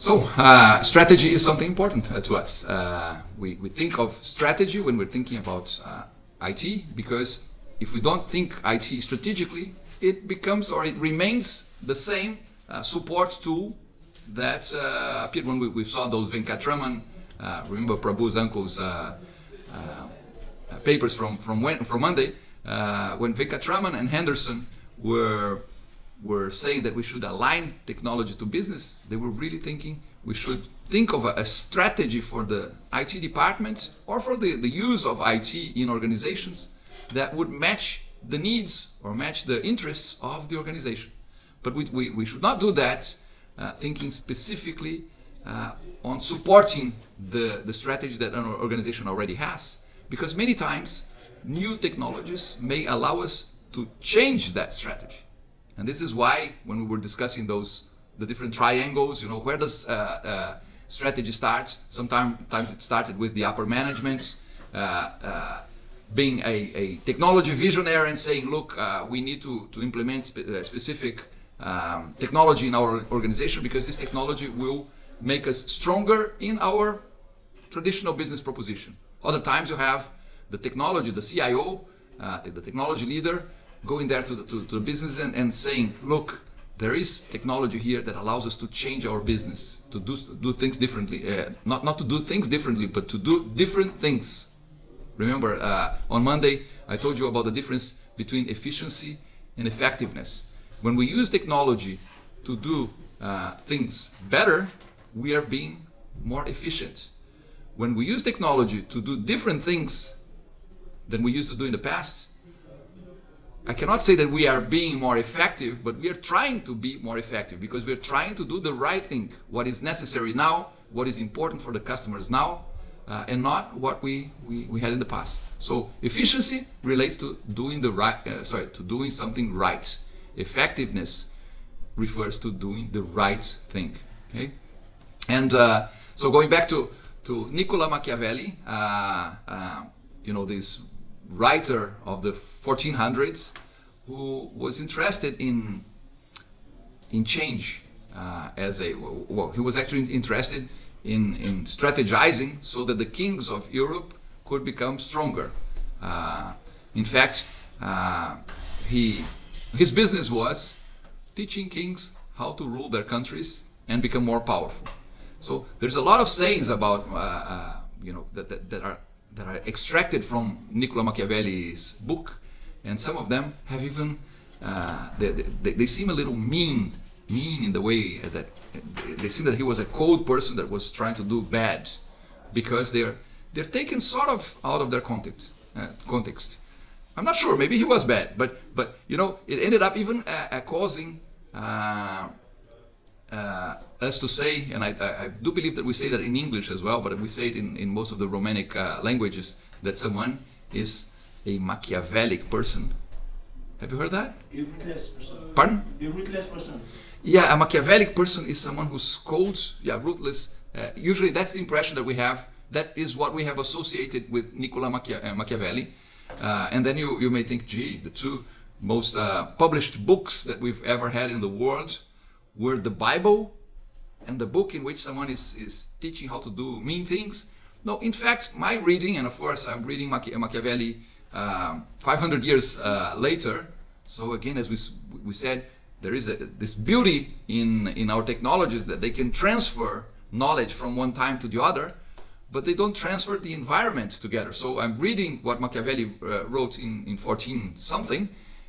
So, uh, strategy is something important uh, to us. Uh, we, we think of strategy when we're thinking about uh, IT because if we don't think IT strategically, it becomes or it remains the same uh, support tool that uh, appeared when we, we, saw those Venkatraman, remember Prabhu's uncle's papers from, from, when, from Monday, when Venkatraman and Henderson were were saying that we should align technology to business, they were really thinking we should think of a, a strategy for the IT departments or for the, the use of IT in organizations that would match the needs or match the interests of the organization. But we, we, we should not do that uh, thinking specifically uh, on supporting the, the strategy that an organization already has. Because many times, new technologies may allow us to change that strategy. And this is why when we were discussing those the different triangles, you know, where does uh, uh, strategy start? Sometimes it started with the upper management uh, uh, being a, a, technology visionary and saying, look, uh, we need to, to implement spe specific um, technology in our organization because this technology will make us stronger in our traditional business proposition. Other times you have the technology, the CIO, uh, the, the, technology leader, going there to the, to, to the business and, and saying, look, there is technology here that allows us to change our business, to do, do things differently. Uh, not, not to do things differently, but to do different things. Remember, uh, on Monday, I told you about the difference between efficiency and effectiveness. When we use technology to do uh, things better, we are being more efficient. When we use technology to do different things than we used to do in the past, I cannot say that we are being more effective, but we are trying to be more effective because we're trying to do the right thing, what is necessary now, what is important for the customers now, uh, and not what we, we, we, had in the past. So efficiency relates to doing the right, uh, sorry, to doing something right. Effectiveness refers to doing the right thing. Okay, and uh, so going back to to Niccolo Machiavelli, uh, uh, you know this writer of the 1400s who was interested in in change uh, as a well he was actually interested in in strategizing so that the kings of Europe could become stronger. Uh, in fact uh, he his business was teaching kings how to rule their countries and become more powerful. So there's a lot of sayings about uh, uh, you know that, that, that are that are extracted from Niccolo Machiavelli's book, and some of them have even uh, they, they, they, seem a little mean, mean in the way that they seem that he was a cold person that was trying to do bad, because they're they're taken sort of out of their context. Uh, context. I'm not sure. Maybe he was bad, but but you know it ended up even uh, uh causing uh, as to say, and I, I, do believe that we say that in English as well, but we say it in, in most of the Romanic uh, languages, that someone is a Machiavellic person. Have you heard that? A ruthless person. Pardon? A ruthless person. Yeah, a Machiavellic person is someone who scolds, yeah, ruthless. Uh, usually that's the impression that we have. That is what we have associated with Niccolo Machia uh, Machiavelli. Uh, and then you, you may think, gee, the two most uh, published books that we've ever had in the world were the Bible and the book in which someone is, is teaching how to do mean things. No, in fact, my reading, and of course I'm reading Machi Machiavelli um, 500 years uh, later. So again, as we, we said, there is a, this beauty in, in our technologies that they can transfer knowledge from one time to the other, but they don't transfer the environment together. So I'm reading what Machiavelli uh, wrote in, in 14 something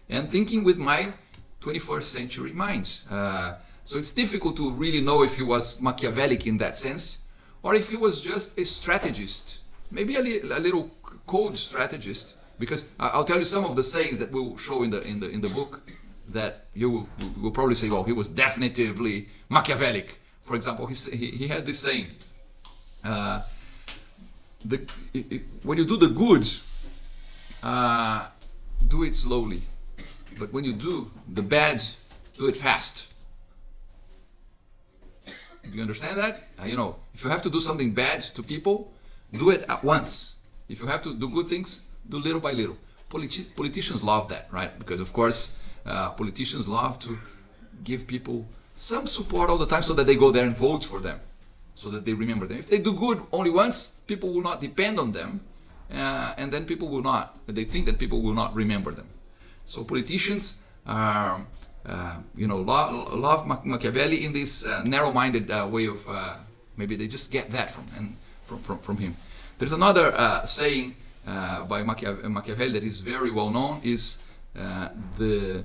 and thinking with my 21st century mind. Uh, so it's difficult to really know if he was Machiavellic in that sense, or if he was just a strategist, maybe a, li a little cold strategist. Because I'll tell you some of the sayings that we'll show in the in the in the book that you will, will probably say, well, he was definitively Machiavellic. For example, he he, had this saying. Uh, the, it, it, when you do the good, uh, do it slowly. But when you do the bad, do it fast. Do you understand that? You know, if you have to do something bad to people, do it at once. If you have to do good things, do little by little. Politi politicians love that, right? Because of course, uh, politicians love to give people some support all the time so that they go there and vote for them, so that they remember them. If they do good only once, people will not depend on them, uh, and then people will not. They think that people will not remember them. So politicians uh, you know, love, love Machiavelli in this uh, narrow-minded uh, way of uh, maybe they just get that from and from, from, from him. There's another uh, saying by Machiavelli that is very well known is the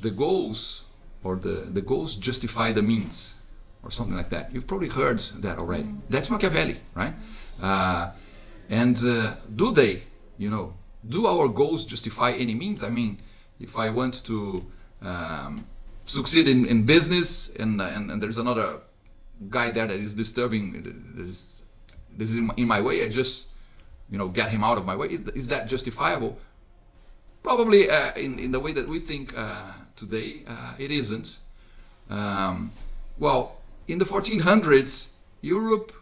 the goals or the, the goals justify the means or something like that. You've probably heard that already. Mm. That's Machiavelli, right? Uh, and uh, do they, you know, do our goals justify any means? I mean, if I want to um, succeed in, in business and, uh, and, and, there's another guy there that is disturbing, this, this is in my, way, I just, you know, get him out of my way. Is, is that justifiable? Probably uh, in, in the way that we think uh, today, uh, it isn't. Um, well, in the 1400s, Europe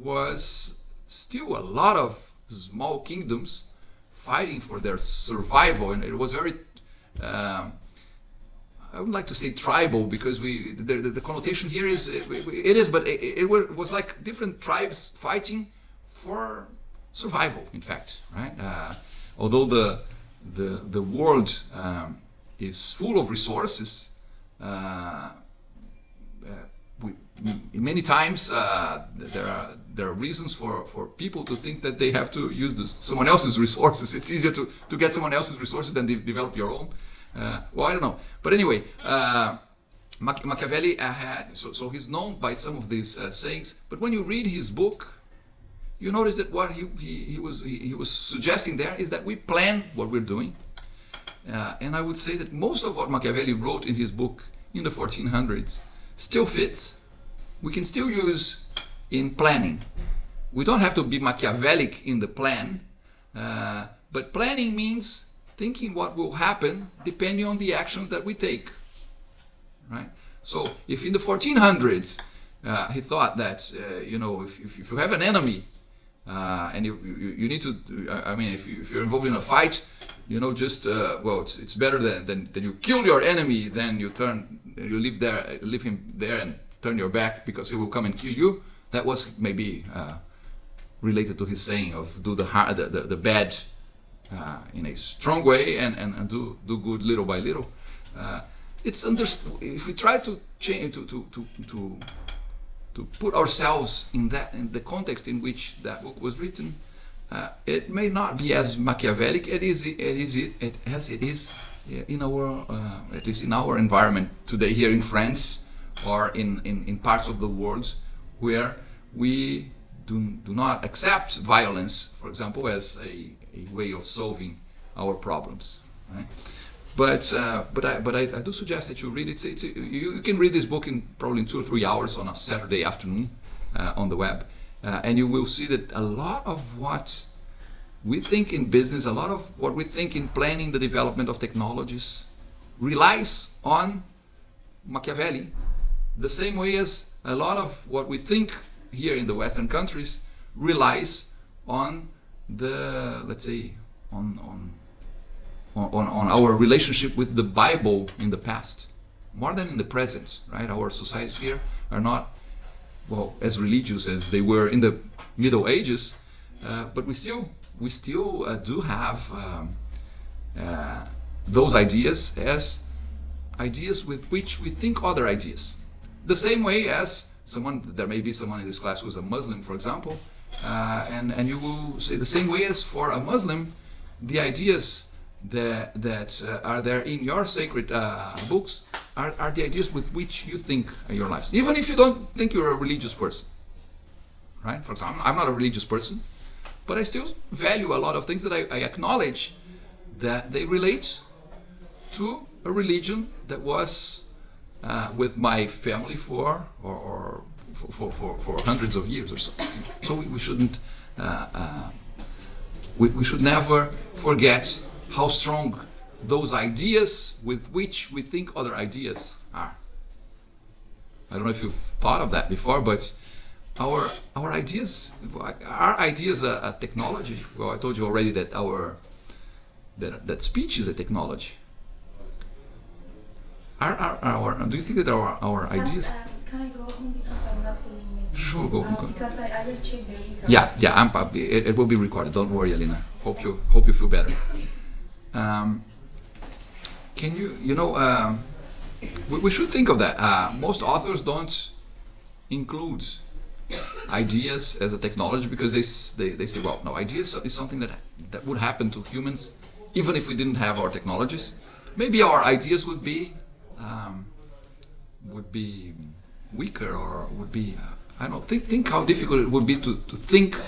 was still a lot of small kingdoms fighting for their survival, and it was very. Um, I would like to say tribal because we the, the, the connotation here is it, it is, but it, it, was like different tribes fighting for survival. In fact, right? Uh, although the the the world um, is full of resources. Uh, uh we, many times uh, there are there are reasons for, for people to think that they have to use this, someone else's resources. It's easier to, to get someone else's resources than de develop your own. Uh, well, I don't know. But anyway, uh, Machiavelli had, so, so he's known by some of these uh, sayings, but when you read his book, you notice that what he, he, he was, he, he, was suggesting there is that we plan what we're doing. Uh, and I would say that most of what Machiavelli wrote in his book in the 1400s still fits. We can still use in planning. We don't have to be Machiavellic in the plan, uh, but planning means thinking what will happen depending on the actions that we take. Right? So if in the 1400s uh, he thought that uh, you know if, if, if, you have an enemy uh, and you, you, you, need to I mean if, you, if you're involved in a fight you know just uh, well it's, it's better than, than, than you kill your enemy than you turn you leave there leave him there and turn your back because he will come and kill you that was maybe uh, related to his saying of do the the, the, the bad uh, in a strong way and, and, and do do good little by little. Uh, it's under if we try to change to to to, to to put ourselves in that in the context in which that book was written uh, it may not be as Machiavellic it is it is it, as it is in our uh, at least in our environment today here in France or in, in, in parts of the world where we do, do not accept violence, for example, as a, a way of solving our problems. Right? But uh, but I but I, I, do suggest that you read it. It's, it's, you, you, can read this book in probably in two or three hours on a Saturday afternoon uh, on the web. Uh, and you will see that a lot of what we think in business, a lot of what we think in planning the development of technologies relies on Machiavelli, the same way as a lot of what we think here in the Western countries relies on the, let's say, on, on, on, on our relationship with the Bible in the past, more than in the present, right? Our societies here are not well as religious as they were in the Middle Ages, uh, but we still we still uh, do have um, uh, those ideas as ideas with which we think other ideas. The same way as someone there may be someone in this class who's a Muslim, for example, uh, and and you will say the same way as for a Muslim, the ideas that that uh, are there in your sacred uh, books are, are the ideas with which you think your lives, even if you don't think you're a religious person. Right? For example, I'm not a religious person, but I still value a lot of things that I, I acknowledge that they relate to a religion that was uh, with my family for or, or for, for, for, hundreds of years or so. So we, we shouldn't uh, uh, we, we should never forget how strong those ideas with which we think other ideas are. I don't know if you've thought of that before, but our our ideas, our ideas are a technology. Well, I told you already that our that, that speech is a technology. Are, are, our, do you think that our, our Some, ideas? uh, can I go home because I'm not feeling maybe. Sure, go home, Uh, because I, I will check the record. Yeah, yeah, I'm, uh, it, it will be recorded. Don't worry, Alina. Hope you hope you feel better. Um, can you, you know, um, we, we should think of that. Uh, most authors don't include ideas as a technology because they, they, they say, well, no, ideas is something that that would happen to humans even if we didn't have our technologies. Maybe our ideas would be um, would be weaker or would be uh, I don't think think how difficult it would be to, to think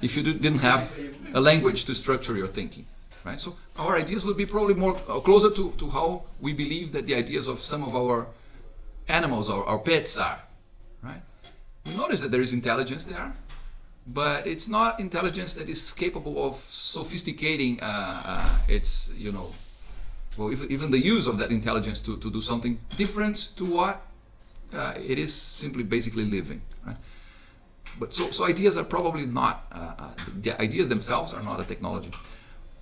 if you did- didn't have a language to structure your thinking right? So our ideas would be probably more uh, closer to, to how we believe that the ideas of some of our animals or our pets are right? We notice that there is intelligence there but it's not intelligence that is capable of sophisticating uh, uh, its you know well if, even the use of that intelligence to, to do something different to what uh, it is simply basically living right? But so, so ideas are probably not uh, uh, the ideas themselves are not a technology.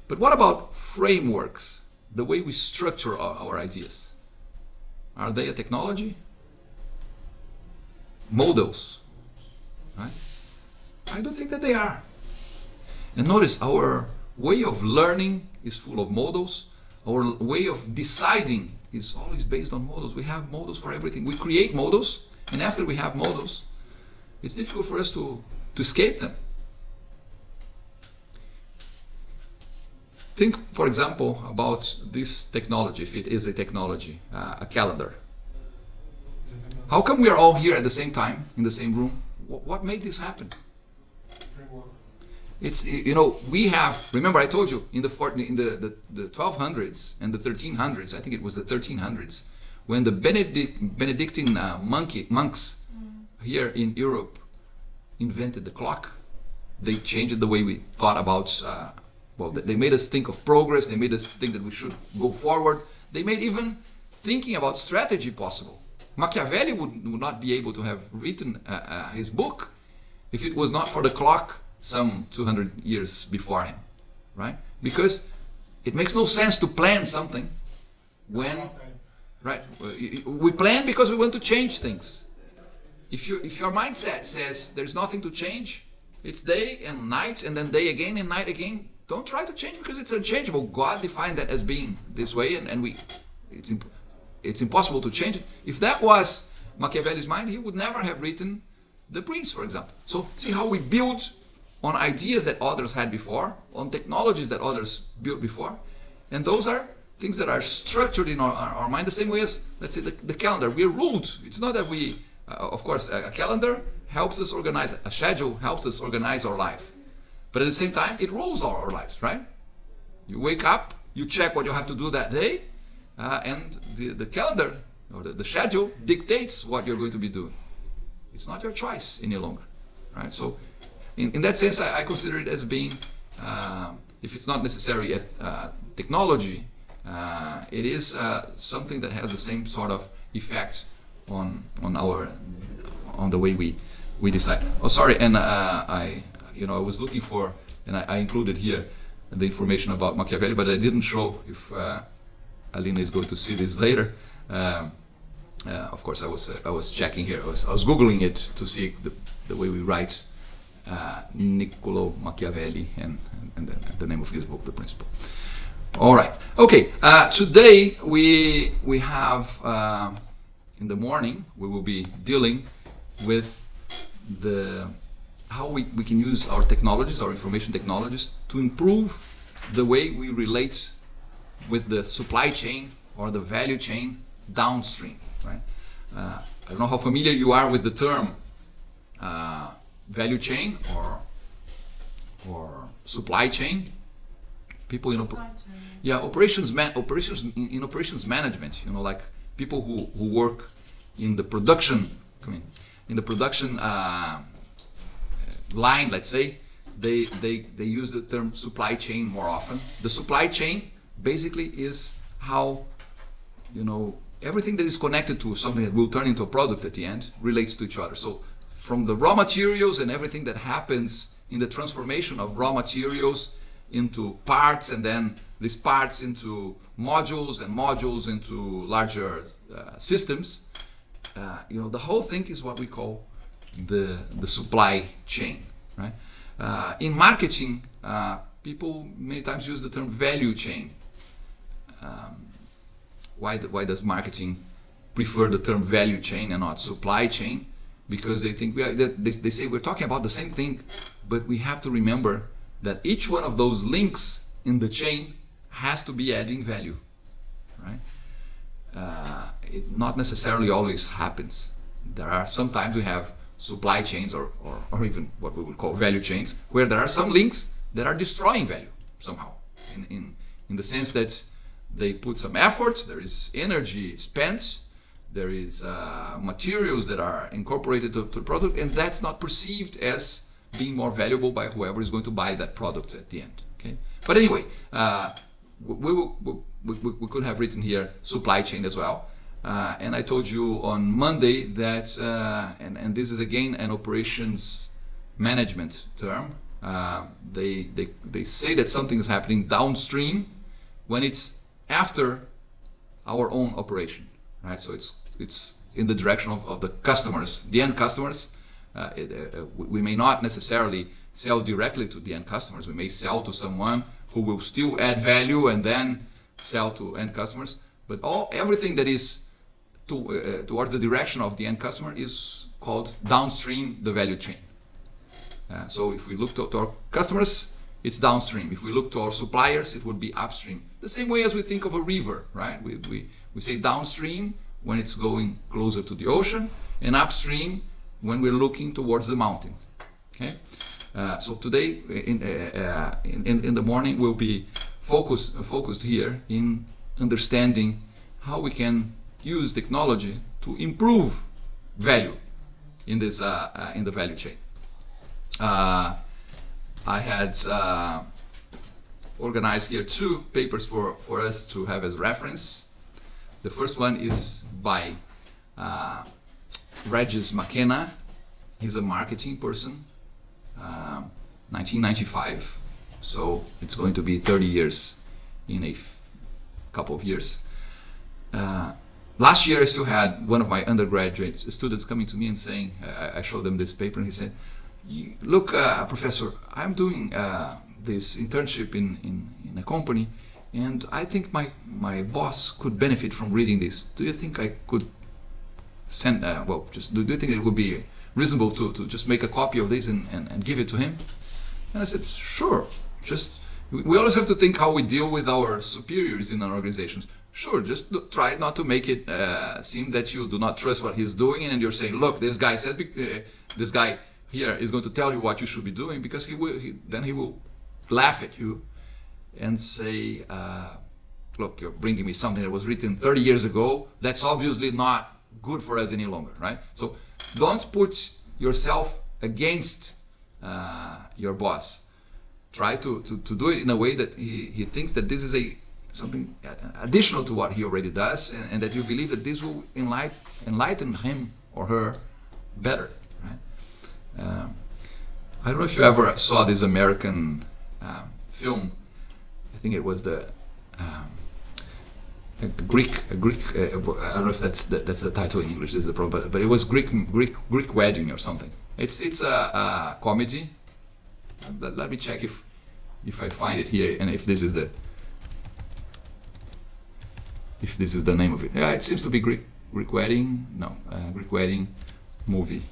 But what about frameworks the way we structure our, our ideas? Are they a technology? Models right? I don't think that they are. And notice our way of learning is full of models. Our way of deciding is always based on models. We have models for everything. We create models, and after we have models, it's difficult for us to, to escape them. Think, for example, about this technology, if it is a technology, uh, a calendar. How come we are all here at the same time, in the same room? Wh- What made this happen? It's you know we have remember I told you in the 14, in the, the, the 1200s and the 1300s I think it was the 1300s when the Benedict, Benedictine uh, monkey, monks here in Europe invented the clock they changed the way we thought about uh, well they they made us think of progress they made us think that we should go forward. They made even thinking about strategy possible. Machiavelli would, would not be able to have written uh, uh, his book if it was not for the clock some 200 years before him, right? Because it makes no sense to plan something when, right? We plan because we want to change things. If you if your mindset says there's nothing to change, it's day and night and then day again and night again. Don't try to change because it's unchangeable. God defined that as being this way, and, and we it's imp- it's impossible to change it. If that was Machiavelli's mind, he would never have written The Prince, for example. So see how we build on ideas that others had before, on technologies that others built before, and those are things that are structured in our, our, our mind the same way as, let's say, the, the calendar. We're ruled. It's not that we, uh, of course, a, a calendar helps us organize, a schedule helps us organize our life. But at the same time, it rules our, our lives, right? You wake up, you check what you have to do that day, uh, and the, the calendar or the, the schedule dictates what you're going to be doing. It's not your choice any longer, right? So, in, in that sense, I, I consider it as being, uh, if it's not necessarily a uh, technology, uh, it is uh, something that has the same sort of effect on on our on the way we we decide. Oh, sorry, and I you know I was looking for and I, I included here the information about Machiavelli, but I didn't show if Alina is going to see this later. Um, uh, of course, I was uh, I was checking here. I was, I was googling it to see the, the way we write uh, Niccolo Machiavelli and, and the, the name of his book, The Principle. All right. Okay. Uh, today we we have uh, in the morning we will be dealing with the how we, we can use our technologies, our information technologies, to improve the way we relate with the supply chain or the value chain downstream. Right? Uh, I don't know how familiar you are with the term uh, value chain or or supply chain. People in op- yeah operations man operations in, in operations management. You know, like people who, who work in the production. Come in, in the production uh, line, let's say, they, they, they use the term supply chain more often. The supply chain basically is how, you know, everything that is connected to something that will turn into a product at the end relates to each other. So from the raw materials and everything that happens in the transformation of raw materials into parts and then these parts into modules and modules into larger uh, systems. Uh, you know, the whole thing is what we call the the supply chain, right? Uh, in marketing, uh, people many times use the term value chain. Um, why, why does marketing prefer the term value chain and not supply chain? Because they think we are, they, they say we're talking about the same thing, but we have to remember that each one of those links in the chain has to be adding value, right? Uh, it not necessarily always happens. There are sometimes we have supply chains or, or, or even what we would call value chains where there are some links that are destroying value somehow in, in, in the sense that they put some effort, there is energy spent, there is uh, materials that are incorporated to, to, the product, and that's not perceived as being more valuable by whoever is going to buy that product at the end. Okay, but anyway, uh, we, we, we, we, could have written here supply chain as well. Uh, and I told you on Monday that, uh, and, and this is again an operations management term. Uh, they, they, they say that something is happening downstream when it's after our own operation, right? So it's it's in the direction of, of the customers, the end customers. Uh, it, uh, we may not necessarily sell directly to the end customers. We may sell to someone who will still add value and then sell to end customers. But all everything that is to, uh, towards the direction of the end customer is called downstream the value chain. Uh, so if we look to, to our customers, it's downstream. If we look to our suppliers, it would be upstream. The same way as we think of a river, right? We, we, we say downstream when it's going closer to the ocean, and upstream when we're looking towards the mountain. Okay. Uh, so today, in, uh, uh in, in the morning, we'll be focused focused here in understanding how we can use technology to improve value in this uh, uh, in the value chain. I had organized here two papers for, for us to have as reference. The first one is by uh, Regis McKenna. He's a marketing person, uh, 1995. So it's going to be 30 years in a couple of years. Uh, last year, I still had one of my undergraduate students coming to me and saying, I, I showed them this paper, and he said, Look, uh, professor, I'm doing uh, this internship in, in, in a company and I think my my boss could benefit from reading this. Do you think I could send? Uh, well, just do, do, you think it would be reasonable to, to just make a copy of this and, and, and give it to him? And I said, sure. Just we always have to think how we deal with our superiors in our organizations. Sure, just try not to make it uh, seem that you do not trust what he's doing, and you're saying, look, this guy says, uh, this guy here is going to tell you what you should be doing, because he will. He, then he will laugh at you and say, uh, look, you're bringing me something that was written 30 years ago. That's obviously not good for us any longer, right? So don't put yourself against uh, your boss. Try to, to, to do it in a way that he, he thinks that this is a something additional to what he already does and, and that you believe that this will enlighten, enlighten him or her better, right? Um, I don't know if you ever saw this American um, film think it was the um, a Greek, a Greek. Uh, I don't know if that's the, that's the title in English. This is the problem, but, but it was Greek, Greek, Greek wedding or something. It's it's a, a comedy. Let, let me check if if I find it here and if this is the if this is the name of it. Yeah, it seems to be Greek Greek wedding. No, uh, Greek wedding movie.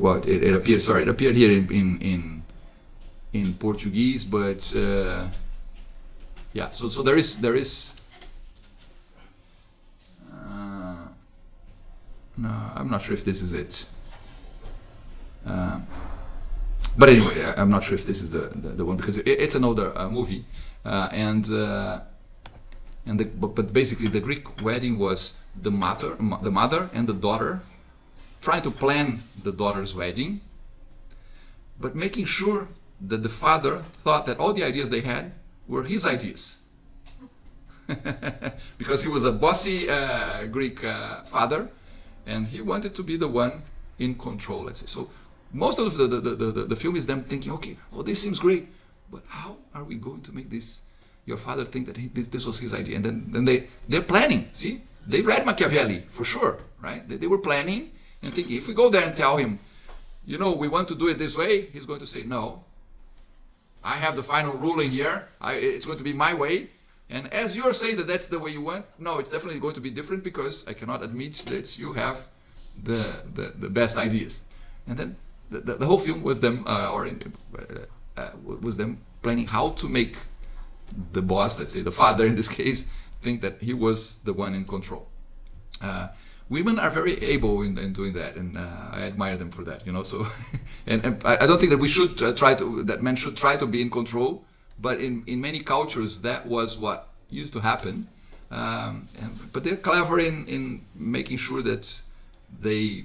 Well, it, it appeared. Sorry, it appeared here in in in, in Portuguese, but uh, yeah. So so there is there is. Uh, no, I'm not sure if this is it. Uh, but anyway, I'm not sure if this is the the, the one because it, it's an older uh, movie, uh, and uh, and the, but, but basically the Greek wedding was the mother the mother and the daughter trying to plan the daughter's wedding, but making sure that the father thought that all the ideas they had were his ideas. because he was a bossy uh, Greek uh, father and he wanted to be the one in control, let's say. So most of the the, the, the, the film is them thinking, okay, oh, this seems great, but how are we going to make this? Your father think that he, this, this was his idea, and then then they they're planning. See, they read Machiavelli for sure, right? They, they were planning and thinking, if we go there and tell him, you know, we want to do it this way, he's going to say no. I have the final ruling here. I, it's going to be my way. And as you're saying that that's the way you want, no, it's definitely going to be different because I cannot admit that you have the the, the best ideas. And then the, the, the whole film was them, uh, or uh, uh, was them planning how to make the boss, let's say the father in this case, think that he was the one in control. Uh, women are very able in, in doing that, and uh, I admire them for that. You know, so and, and I don't think that we should uh, try to that men should try to be in control, but in in many cultures that was what used to happen. Um, and, but they're clever in in making sure that they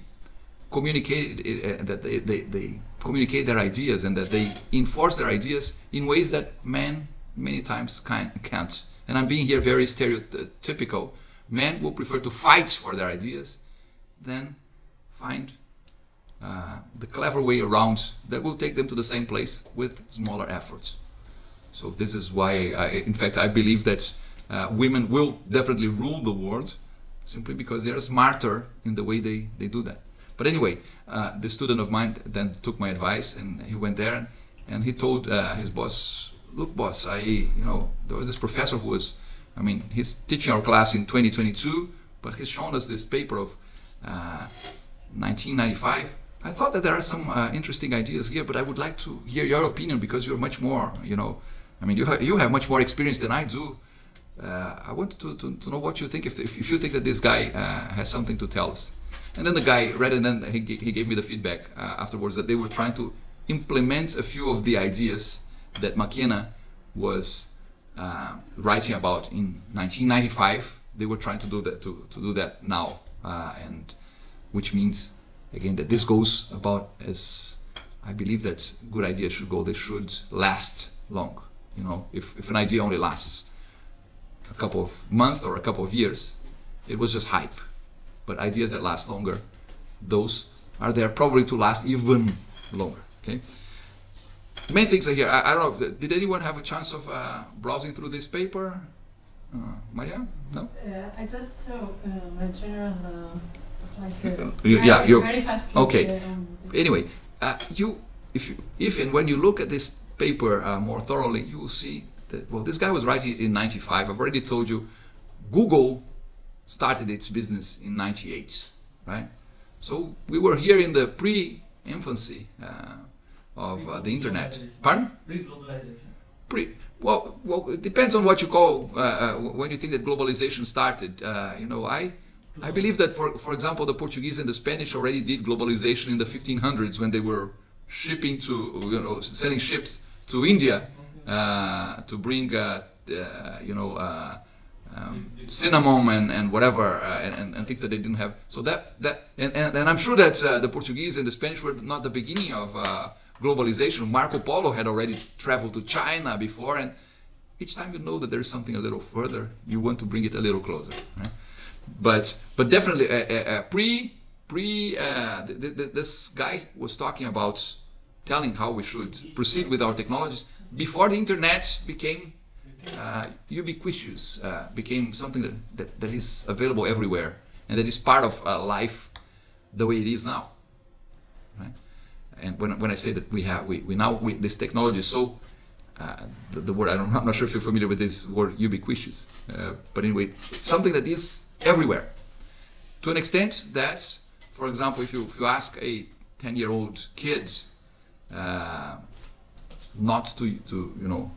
communicate uh, that they, they, they communicate their ideas and that they enforce their ideas in ways that men many times can, can't. And I'm being here very stereotypical. Men will prefer to fight for their ideas than find uh, the clever way around that will take them to the same place with smaller efforts. So this is why, I, in fact, I believe that uh, women will definitely rule the world simply because they are smarter in the way they, they do that. But anyway, uh, the student of mine then took my advice and he went there and, and he told uh, his boss, look, boss, I, you know, there was this professor who was, I mean, he's teaching our class in 2022, but he's shown us this paper of uh, 1995. I thought that there are some uh, interesting ideas here, but I would like to hear your opinion because you're much more, you know, I mean, you, ha- you have much more experience than I do. Uh, I want to, to, to know what you think, if, if, you think that this guy uh, has something to tell us. And then the guy read and then he, he gave me the feedback uh, afterwards that they were trying to implement a few of the ideas that McKenna was uh, writing about in 1995. They were trying to do that to, to do that now, uh, and which means again that this goes about as I believe that good ideas should go. They should last long. You know, if, if an idea only lasts a couple of months or a couple of years, it was just hype. But ideas that last longer, those are there probably to last even longer. Okay. Main things are here. I, I don't know. If, did anyone have a chance of uh, browsing through this paper? Uh, Maria? No. Uh, I just saw uh, a general, uh, like uh, You- yeah, you- very fast. okay. um, Anyway, uh, you if you, if and when you look at this paper uh, more thoroughly, you will see that well, this guy was writing it in '95. I've already told you, Google started its business in '98, right? So we were here in the pre-infancy uh, of uh, the internet. Pardon? Pre-globalization. Pre, well, well, it depends on what you call uh, uh, when you think that globalization started. Uh, you know, I, I believe that, for for example, the Portuguese and the Spanish already did globalization in the 1500s when they were shipping to, you know, sending ships to India uh, to bring, uh, uh, you know. Uh, um, cinnamon and, and whatever and, and, things that they didn't have so that that and, and, and I'm sure that the Portuguese and the Spanish were not the beginning of globalization Marco Polo had already traveled to China before and each time you know that there's something a little further you want to bring it a little closer right? but but definitely uh, uh, uh, pre pre uh, th- th- th- this guy was talking about telling how we should proceed with our technologies before the internet became uh, ubiquitous, uh, became something that, that, that is available everywhere and that is part of life the way it is now. Right? And when, when I say that we have, we, we now, we, this technology is so, uh, the, the word, I don't, I'm not sure if you're familiar with this word ubiquitous, uh, but anyway, it's something that is everywhere. To an extent that, for example, if you, if you ask a 10 year old kid uh, not to, to you know,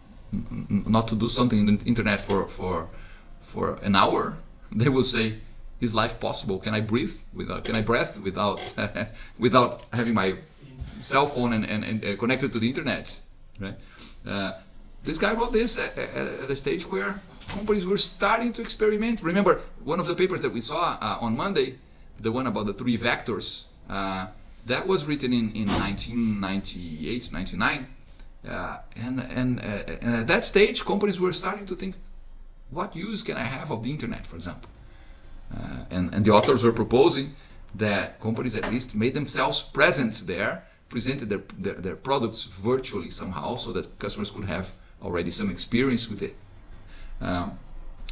not to do something in the internet for, for, for an hour, they will say, is life possible? Can I breathe without, can I breathe without, without having my cell phone and, and, and uh, connected to the internet, right? Uh, this guy wrote this at, at, a stage where companies were starting to experiment. Remember, one of the papers that we saw uh, on Monday, the one about the three vectors, uh, that was written in, in 1998, 99. Uh, and and, uh, and at that stage, companies were starting to think, what use can I have of the internet, for example? And, and the authors were proposing that companies at least made themselves present there presented their, their, their products virtually somehow so that customers could have already some experience with it. Um,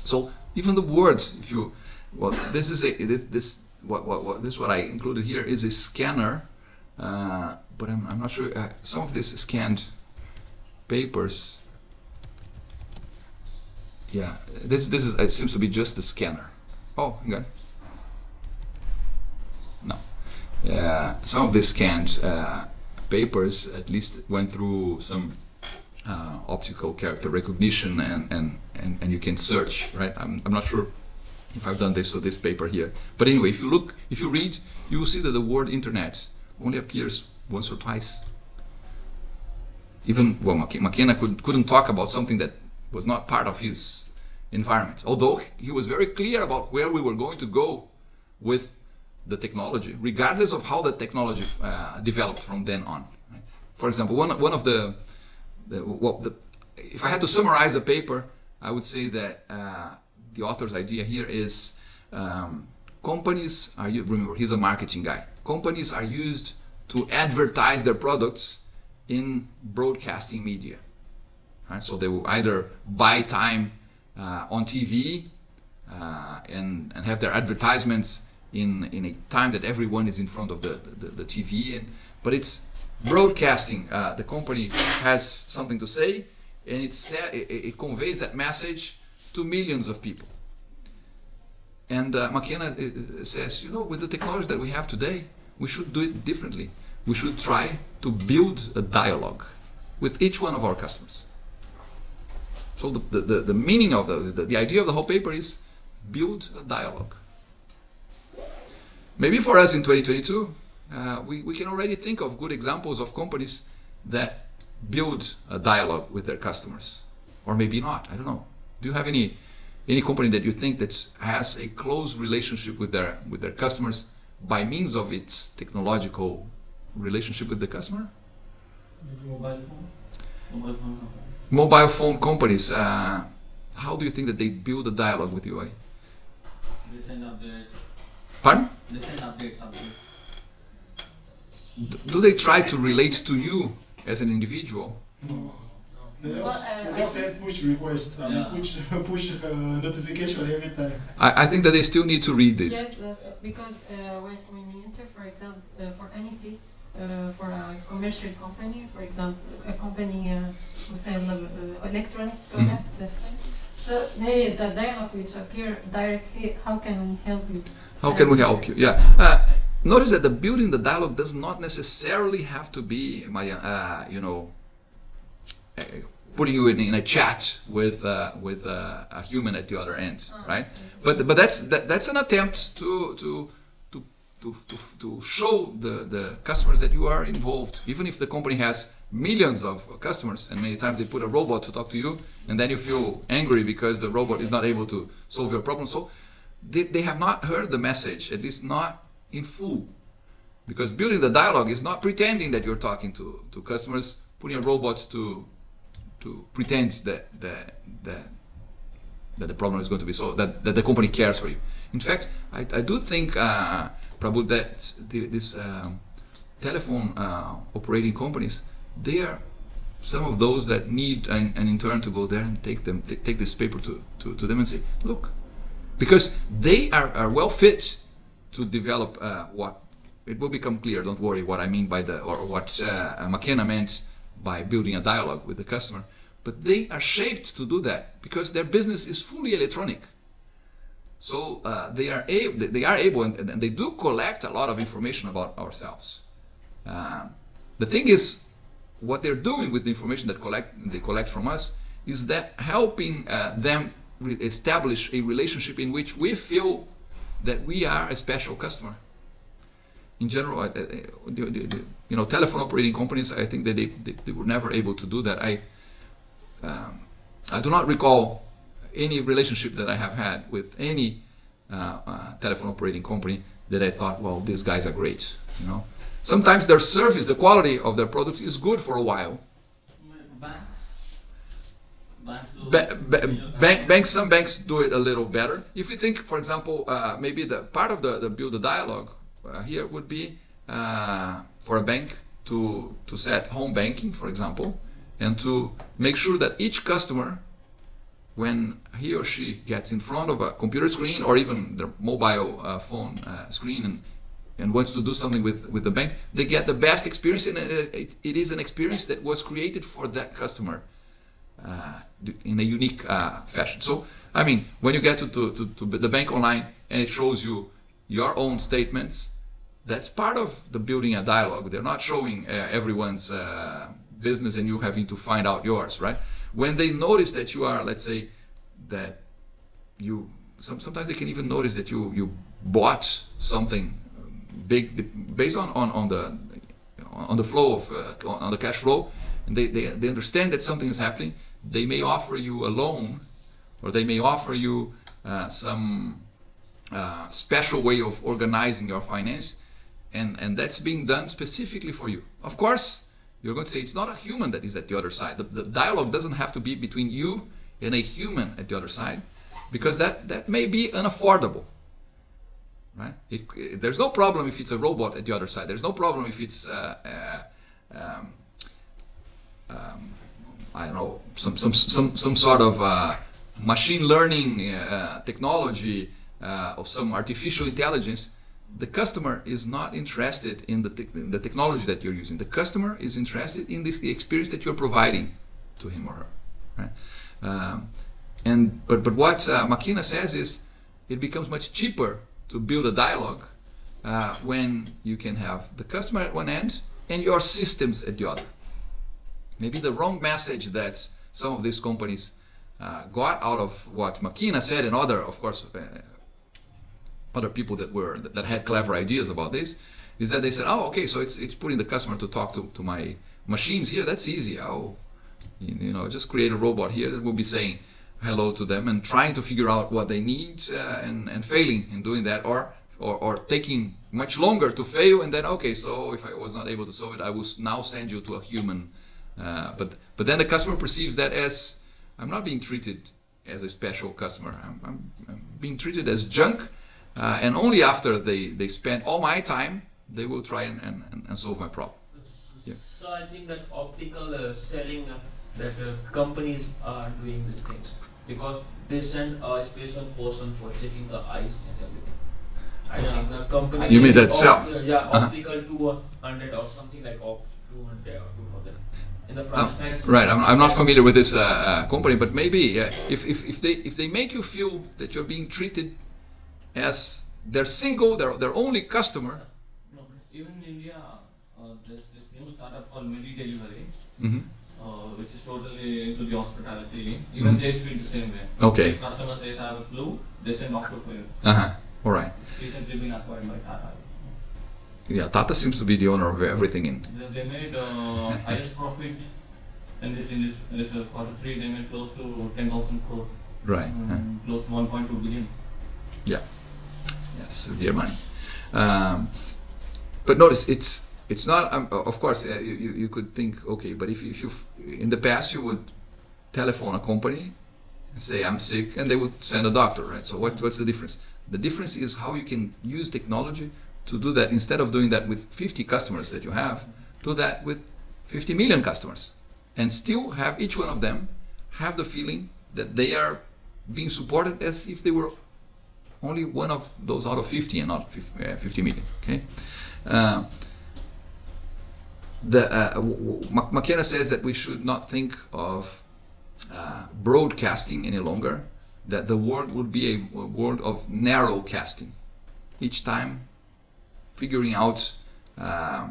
so even the words, if you, well, this is a, this, this what, what, what, this what I included here is a scanner, uh, but I'm, I'm not sure, uh, some of these scanned papers, yeah, this, this is, it seems to be just the scanner. Oh, on. No. Yeah, some of these scanned uh, papers at least went through some uh, optical character recognition and, and, and, and you can search, right? I'm, I'm not sure if I've done this for this paper here. But anyway, if you look, if you read, you will see that the word internet only appears once or twice. Even, well, McKenna could, couldn't talk about something that was not part of his environment. Although he was very clear about where we were going to go with the technology, regardless of how the technology uh, developed from then on. Right? For example, one, one of the, the, well, the, if I had to summarize the paper, I would say that uh, the author's idea here is um, companies are, you remember, he's a marketing guy. Companies are used to advertise their products in broadcasting media. Right? So they will either buy time uh, on TV uh, and, and have their advertisements in, in a time that everyone is in front of the, the, the TV. And, but it's broadcasting. Uh, the company has something to say and it, it, conveys that message to millions of people. And uh, McKenna uh, says, you know, with the technology that we have today, we should do it differently. We should try to build a dialogue with each one of our customers. So the, the, the meaning of the, the, the idea of the whole paper is build a dialogue. Maybe for us in 2022, uh, we, we can already think of good examples of companies that build a dialogue with their customers. Or maybe not, I don't know. Do you have any any company that you think that has a close relationship with their with their customers by means of its technological relationship with the customer? Mobile phone. Mobile phone company. Mobile phone companies. Uh, how do you think that they build a dialogue with you? They send updates. Pardon? They updates. Updates. Do they try to relate to you as an individual? No. They just, uh, they I just send push requests and Yeah. push push uh, notification every time. I, I think that they still need to read this. Yes, that's it. because uh, when, when we enter, for example, uh, for any seat, uh, for a commercial company, for example, a company uh, who sell uh, electronic products, let's say. So there is a dialogue which appear directly. How can we help you? How can we help you? Yeah. Uh, notice that the building the dialogue does not necessarily have to be, Maria, uh, you know, uh, putting you in, in a chat with uh, with uh, a human at the other end, right? But but that's that, that's an attempt to to to to, to, show the, the customers that you are involved, even if the company has millions of customers, and many times they put a robot to talk to you, and then you feel angry because the robot is not able to solve your problem. So they, they have not heard the message, at least not in full. Because building the dialogue is not pretending that you're talking to, to customers, putting a robot to to pretend that that that that the problem is going to be solved, that, that the company cares for you. In fact, I, I do think, uh, Prabhu, that the, this um, telephone uh, operating companies, they are some of those that need an, an intern to go there and take them take this paper to, to, to them and say, look, because they are, are well fit to develop uh, what it will become clear. Don't worry what I mean by the or what uh, McKenna meant by building a dialogue with the customer. But they are shaped to do that because their business is fully electronic. So uh, they are able, they are able, and, and they do collect a lot of information about ourselves. Um, the thing is, what they're doing with the information that collect they collect from us is that helping uh, them establish a relationship in which we feel that we are a special customer. In general, uh, the, the, the, you know, telephone operating companies, I think that they, they, they were never able to do that. I um, I do not recall any relationship that I have had with any uh, uh, telephone operating company that I thought, well, these guys are great. You know, sometimes their service, the quality of their product is good for a while. Bank, banks, some banks do it a little better. If you think, for example, uh, maybe the part of the, the build the dialogue uh, here would be uh, for a bank to to set home banking, for example, and to make sure that each customer, when he or she gets in front of a computer screen or even their mobile uh, phone uh, screen and and wants to do something with, with the bank, they get the best experience, and it, it, it is an experience that was created for that customer uh, in a unique uh, fashion. So, I mean, when you get to, to, to, to the bank online and it shows you your own statements, that's part of the building a dialogue. They're not showing uh, everyone's uh, business and you having to find out yours, right? When they notice that you are, let's say, that you some, sometimes they can even notice that you you bought something big based on, on, on the on the flow of uh, on the cash flow and they, they, they understand that something is happening they may offer you a loan or they may offer you uh, some uh, special way of organizing your finance and and that's being done specifically for you. Of course you're going to say it's not a human that is at the other side the, the dialogue doesn't have to be between you and a human at the other side because that that may be unaffordable right? It, it, there's no problem if it's a robot at the other side. There's no problem if it's uh, uh, um, um, I don't know some some some some sort of uh, machine learning uh, technology uh, or some artificial intelligence. The customer is not interested in the, te- the technology that you're using. The customer is interested in the experience that you're providing to him or her. Right? Um, and but but what uh, McKenna says is it becomes much cheaper to build a dialogue uh, when you can have the customer at one end and your systems at the other. Maybe the wrong message that some of these companies uh, got out of what McKenna said and other, of course, uh, other people that were that had clever ideas about this is that they said, oh, okay, so it's it's putting the customer to talk to, to my machines here. That's easy. Oh, you know, just create a robot here that will be saying hello to them and trying to figure out what they need uh, and, and failing in doing that or, or, or taking much longer to fail and then okay so if I was not able to solve it I will now send you to a human uh, but but then the customer perceives that as I'm not being treated as a special customer I'm, I'm, I'm being treated as junk uh, and only after they, they spend all my time they will try and, and, and solve my problem Yeah. So I think that optical uh, selling uh, that uh, companies are doing these things because they send a special person for checking the eyes and everything. I think the company. You mean that op- sell? Yeah, Uh-huh. optical 200 or something like op 200 or 2000 in the Oh, front. right, I'm, I'm not familiar with this uh, uh, company, but maybe uh, if, if, if they if they make you feel that you're being treated as their single, their, their only customer, No, even in India, uh, there's this new startup called Medi Delivery, Mhm. uh, which is totally into the hospitality. Even Mhm. they treat the same way. Okay. If customer says I have a flu, they send doctor for you. uh huh, all right, Recently been acquired by Tata. yeah, Tata seems to be the owner of everything in. They, they made uh, highest profit in this in this, in this uh, quarter three. They made close to 10,000 crores, Right. um, close to 1.2 billion. Yeah. Yes, money. Um, but notice it's it's not. Um, of course, uh, you, you you could think okay, but if if you in the past you would telephone a company and say I'm sick, and they would send a doctor, right? So what what's the difference? The difference is how you can use technology to do that instead of doing that with 50 customers that you have, do that with 50 million customers, and still have each one of them have the feeling that they are being supported as if they were only one of those out of 50 and not uh, 50 million. Okay. Uh, the uh, McKenna says that we should not think of uh, broadcasting any longer. That the world would be a world of narrow casting. Each time, figuring out uh,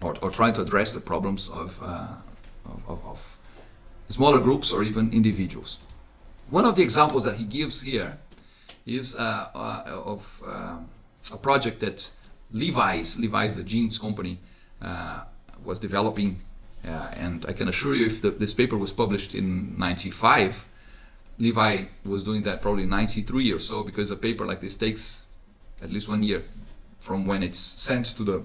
or, or trying to address the problems of, uh, of, of smaller groups or even individuals. One of the examples that he gives here is uh, uh, of uh, a project that Levi's, Levi's the jeans company, was developing. And I can assure you, if the, this paper was published in '95, Levi was doing that probably 93 or so, because a paper like this takes at least one year from when it's sent to the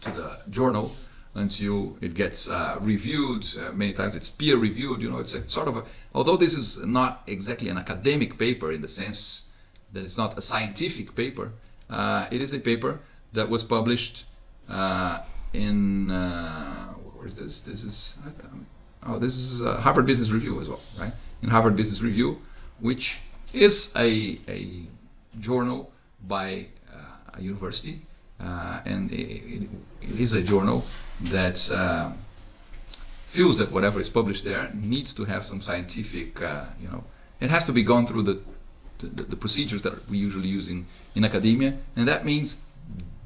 to the journal until it gets uh, reviewed. Uh, many times it's peer reviewed. You know, it's a sort of a. Although this is not exactly an academic paper in the sense that it's not a scientific paper, uh, it is a paper that was published uh, in uh, where is this? This is oh, this is uh, Harvard Business Review as well, right? In Harvard Business Review, which is a a journal by a university, and it, it, it is a journal that uh, feels that whatever is published there needs to have some scientific, uh, you know, it has to be gone through the the, the procedures that we usually use in, in academia, and that means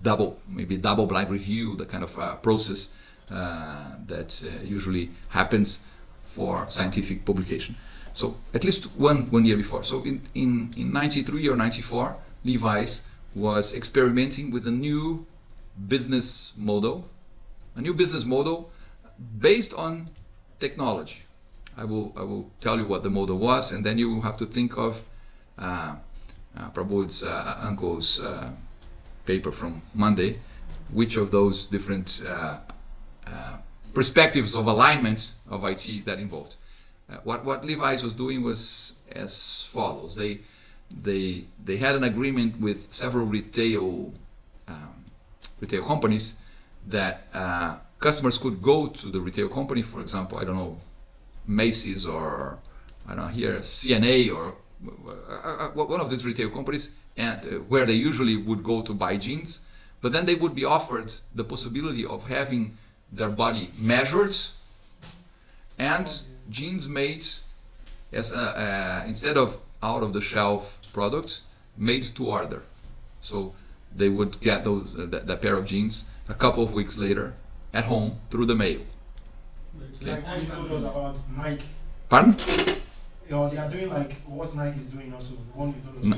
double, maybe double blind review, the kind of uh, process uh, that uh, usually happens for scientific publication. So at least one one year before. So in in, in 93 or 94, Levi's was experimenting with a new business model, a new business model based on technology. I will I will tell you what the model was, and then you will have to think of uh, uh, uh, uncle's uh, paper from Monday, which of those different uh, uh, perspectives of alignments of IT that involved. Uh, what what Levi's was doing was as follows: they they they had an agreement with several retail um, retail companies that uh, customers could go to the retail company, for example, I don't know, Macy's or I don't know here C&A or uh, uh, one of these retail companies, and uh, where they usually would go to buy jeans, but then they would be offered the possibility of having their body measured and jeans made as uh, instead of out of the shelf product made to order. So they would get those uh, that, that pair of jeans a couple of weeks later at home through the mail. Okay. Like what you told us about Nike. Pardon? You they are doing like what Nike is doing also. The one you told us. No.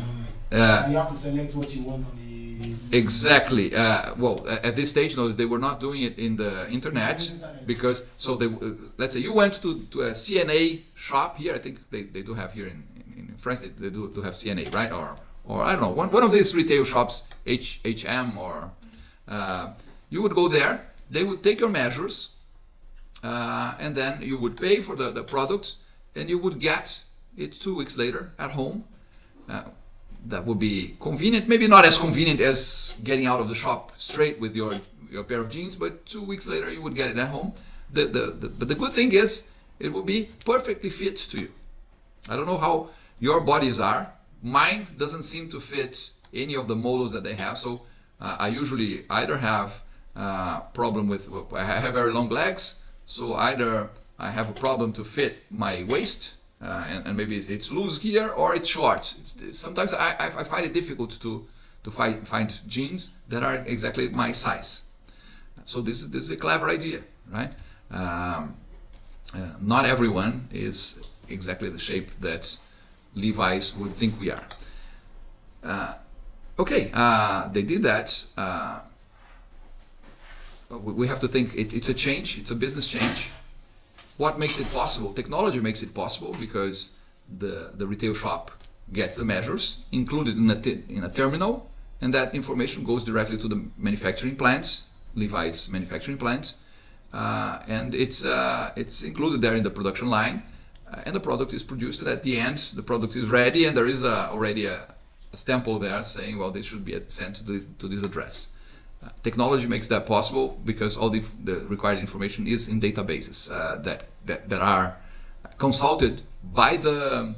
Uh, and you have to select what you want on the. Exactly. Uh, well, at this stage, notice they were not doing it in the internet Internet. because so they uh, let's say you went to, to a C&A shop here. I think they, they do have here in France. They, do, do have C&A, right? Or or I don't know one, one of these retail shops, H HM or uh, you would go there. They would take your measures, uh, and then you would pay for the, the product, and you would get it two weeks later at home. Uh, that would be convenient. Maybe not as convenient as getting out of the shop straight with your your pair of jeans, but two weeks later you would get it at home. The, the, the, but the good thing is it will be perfectly fit to you. I don't know how your bodies are. Mine doesn't seem to fit any of the models that they have. So uh, I usually either have uh, problem with I have very long legs, so either I have a problem to fit my waist, uh, and, and maybe it's, it's loose here or it's short. It's, sometimes I, I find it difficult to to find find jeans that are exactly my size. So this is this is a clever idea, right? Um, uh, not everyone is exactly the shape that Levi's would think we are. Uh, okay, uh, they did that. Uh, we have to think it, it's a change. It's a business change. What makes it possible? Technology makes it possible because the the retail shop gets the measures included in a in a terminal, and that information goes directly to the manufacturing plants, Levi's manufacturing plants, uh, and it's uh, it's included there in the production line, and the product is produced. And at the end, the product is ready, and there is a, already a, a stamp there saying, well, this should be sent to, the, to this address. Uh, technology makes that possible because all the, the required information is in databases uh, that, that that are consulted by the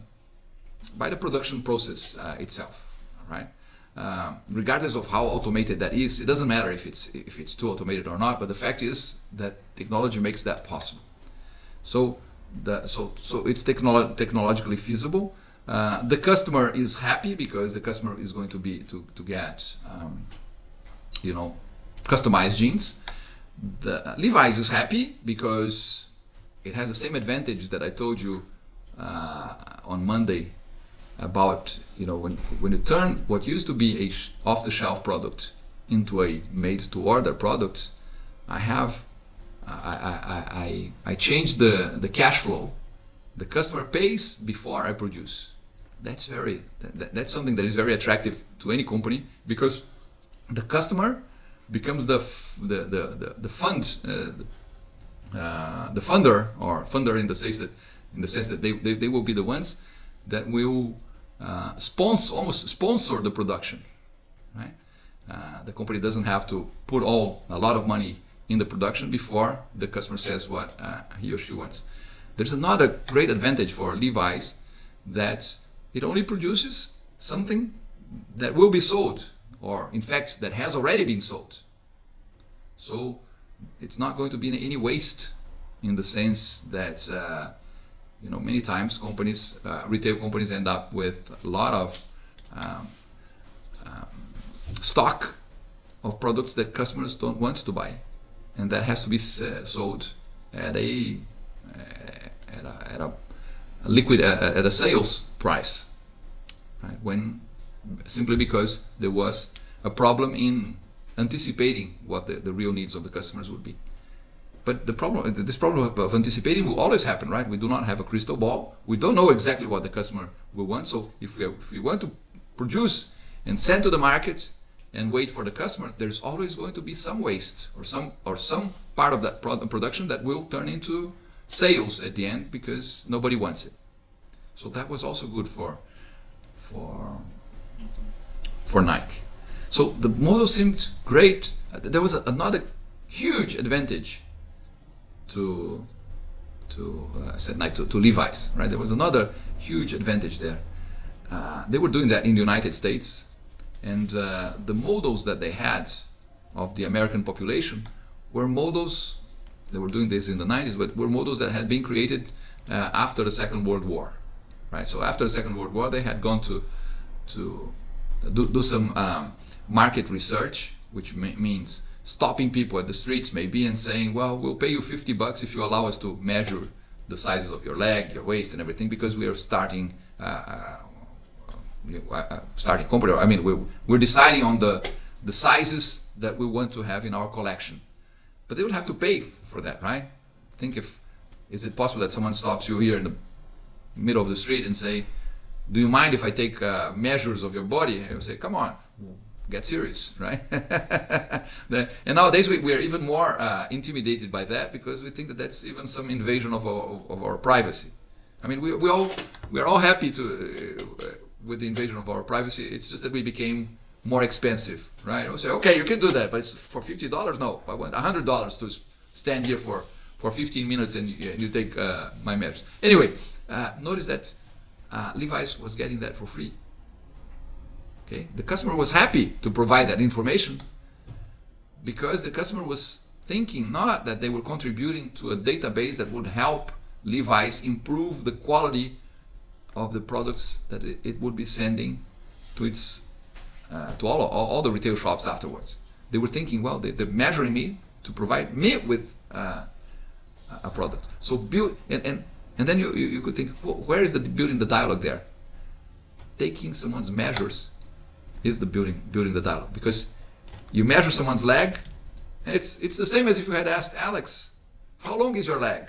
by the production process uh, itself, right? Um, regardless of how automated that is, it doesn't matter if it's if it's too automated or not. But the fact is that technology makes that possible. So the so so it's technolo- technologically feasible. Uh, the customer is happy because the customer is going to be to to get um, you know customized jeans. The Levi's is happy because it has the same advantage that I told you uh, on Monday about you know when when you turn what used to be a sh- off-the-shelf product into a made-to-order product, I have I I, I, I changed the the cash flow. The customer pays before I produce. That's very that, that's something that is very attractive to any company because the customer becomes the the the the, the fund uh, the, uh, the funder or funder in the sense that in the sense that they, they, they will be the ones that will uh, sponsor almost sponsor the production right uh, the company doesn't have to put all a lot of money in the production before the customer says what uh, he or she wants. There's another great advantage for Levi's that it only produces something that will be sold, or in fact, that has already been sold. So it's not going to be any waste in the sense that uh, you know many times companies, uh, retail companies, end up with a lot of um, um, stock of products that customers don't want to buy, and that has to be uh, sold at a uh, at a, at a, liquid uh, at a sales price, right? When simply because there was a problem in anticipating what the, the real needs of the customers would be. But the problem, this problem of anticipating will always happen, right? We do not have a crystal ball. We don't know exactly what the customer will want. So if we, if we want to produce and send to the market and wait for the customer, there's always going to be some waste or some or some part of that production that will turn into sales at the end because nobody wants it. So that was also good for for for Nike. So the model seemed great. There was a, another huge advantage to to uh, said Nike to, to Levi's, right? There was another huge advantage there. Uh, they were doing that in the United States, and uh, the models that they had of the American population were models. They were doing this in the 90s, but were models that had been created uh, after the Second World War, right? So after the Second World War, they had gone to to do, do some um, market research, which means stopping people at the streets maybe and saying, well, we'll pay you 50 bucks if you allow us to measure the sizes of your leg, your waist, and everything, because we are starting uh, uh, starting company. I mean, we're, we're deciding on the the sizes that we want to have in our collection. But they would have to pay for that, right? Think if is it possible that someone stops you here in the middle of the street and say, "Do you mind if I take uh, measures of your body?" And you say, "Come on, get serious, right? and nowadays we, we, are even more uh, intimidated by that because we think that that's even some invasion of our, of our privacy. I mean, we, we all we are all happy to uh, with the invasion of our privacy. It's just that we became more expensive, right? We say, okay, you can do that, but it's for fifty dollars. No, I want hundred dollars to stand here for for 15 minutes and you, you take uh, my maps. Anyway, uh, notice that uh, Levi's was getting that for free Okay, the customer was happy to provide that information because the customer was thinking not that they were contributing to a database that would help Levi's improve the quality of the products that it, would be sending to its uh, to all, all, all the retail shops afterwards. They were thinking, well, they, are measuring me to provide me with uh, a product. So build and and, and then you, you, you could think, well, where is the building the dialogue there? Taking someone's measures is the building building the dialogue because you measure someone's leg and it's it's the same as if you had asked Alex how long is your leg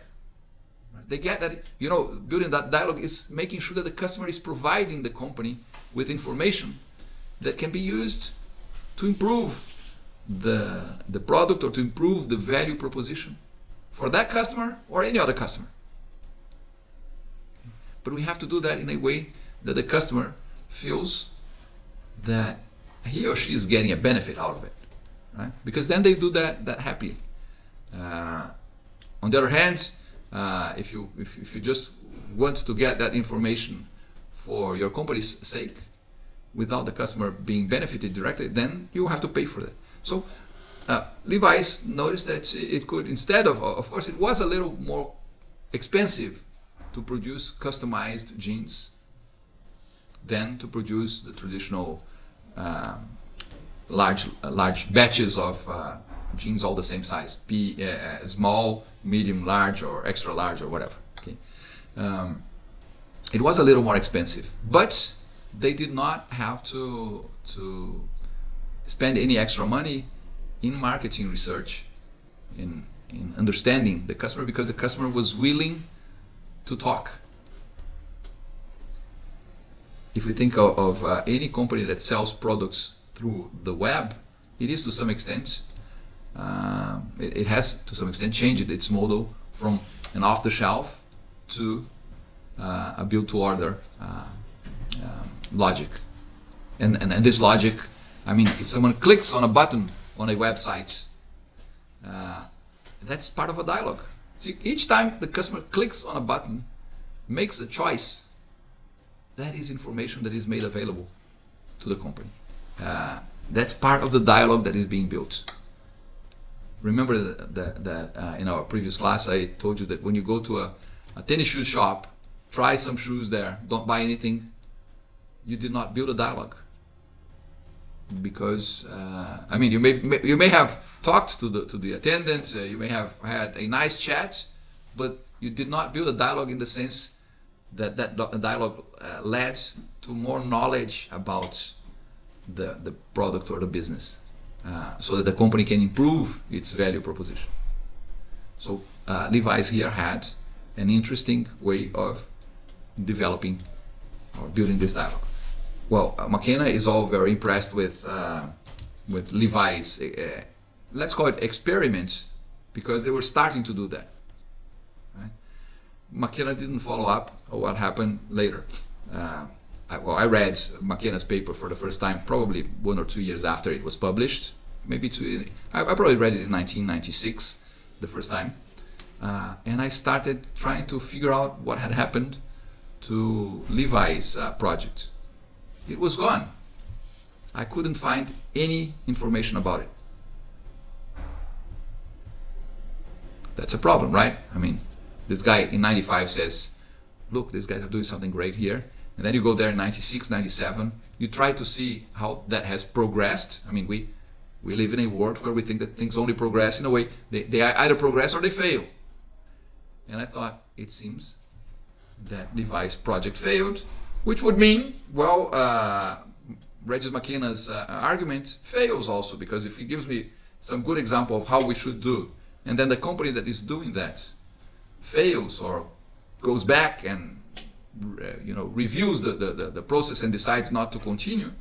they get that you know building that dialogue is making sure that the customer is providing the company with information that can be used to improve the the product or to improve the value proposition for that customer or any other customer but we have to do that in a way that the customer feels that he or she is getting a benefit out of it, right? Because then they do that that happily. Uh, on the other hand, uh, if you if, if you just want to get that information for your company's sake, without the customer being benefited directly, then you have to pay for that. So uh, Levi's noticed that it could instead of of course it was a little more expensive to produce customized jeans than to produce the traditional uh, large large batches of uh, jeans all the same size, be uh, small, medium, large, or extra large, or whatever. Okay, um, it was a little more expensive, but they did not have to to spend any extra money in marketing research, in in understanding the customer because the customer was willing to talk if we think of, of uh, any company that sells products through the web, it is to some extent, uh, it, it, has to some extent changed its model from an off the shelf to uh, a build to order uh, um, logic. And, and, and this logic, I mean, if someone clicks on a button on a website, Uh, that's part of a dialogue. See, each time the customer clicks on a button, makes a choice, that is information that is made available to the company. Uh, that's part of the dialogue that is being built. Remember that, that, uh, in our previous class I told you that when you go to a, a tennis shoe shop, try some shoes there, don't buy anything, you did not build a dialogue. Because uh, I mean you may, may, you may have talked to the to the attendant, uh, you may have had a nice chat, but you did not build a dialogue in the sense that that dialogue uh, led to more knowledge about the the product or the business, uh, so that the company can improve its value proposition. So uh, Levi's here had an interesting way of developing or building this dialogue. Well, uh, McKenna is all very impressed with uh, with Levi's. Uh, let's call it experiments because they were starting to do that. Right? McKenna didn't follow up what happened later. Well, I read McKenna's paper for the first time probably one or two years after it was published. Maybe two. I, I probably read it in 1996, the first time, uh, and I started trying to figure out what had happened to Levi's uh, project it was gone. I couldn't find any information about it. That's a problem, right? I mean, this guy in 95 says, look, these guys are doing something great here. And then you go there in 96, 97, you try to see how that has progressed. I mean, we, we live in a world where we think that things only progress in a way, they, they either progress or they fail. And I thought, it seems that Levi's project failed, which would mean, well, uh, Regis McKenna's uh, argument fails also because if he gives me some good example of how we should do, and then the company that is doing that fails or goes back and you know reviews the, the, the, the, process and decides not to continue,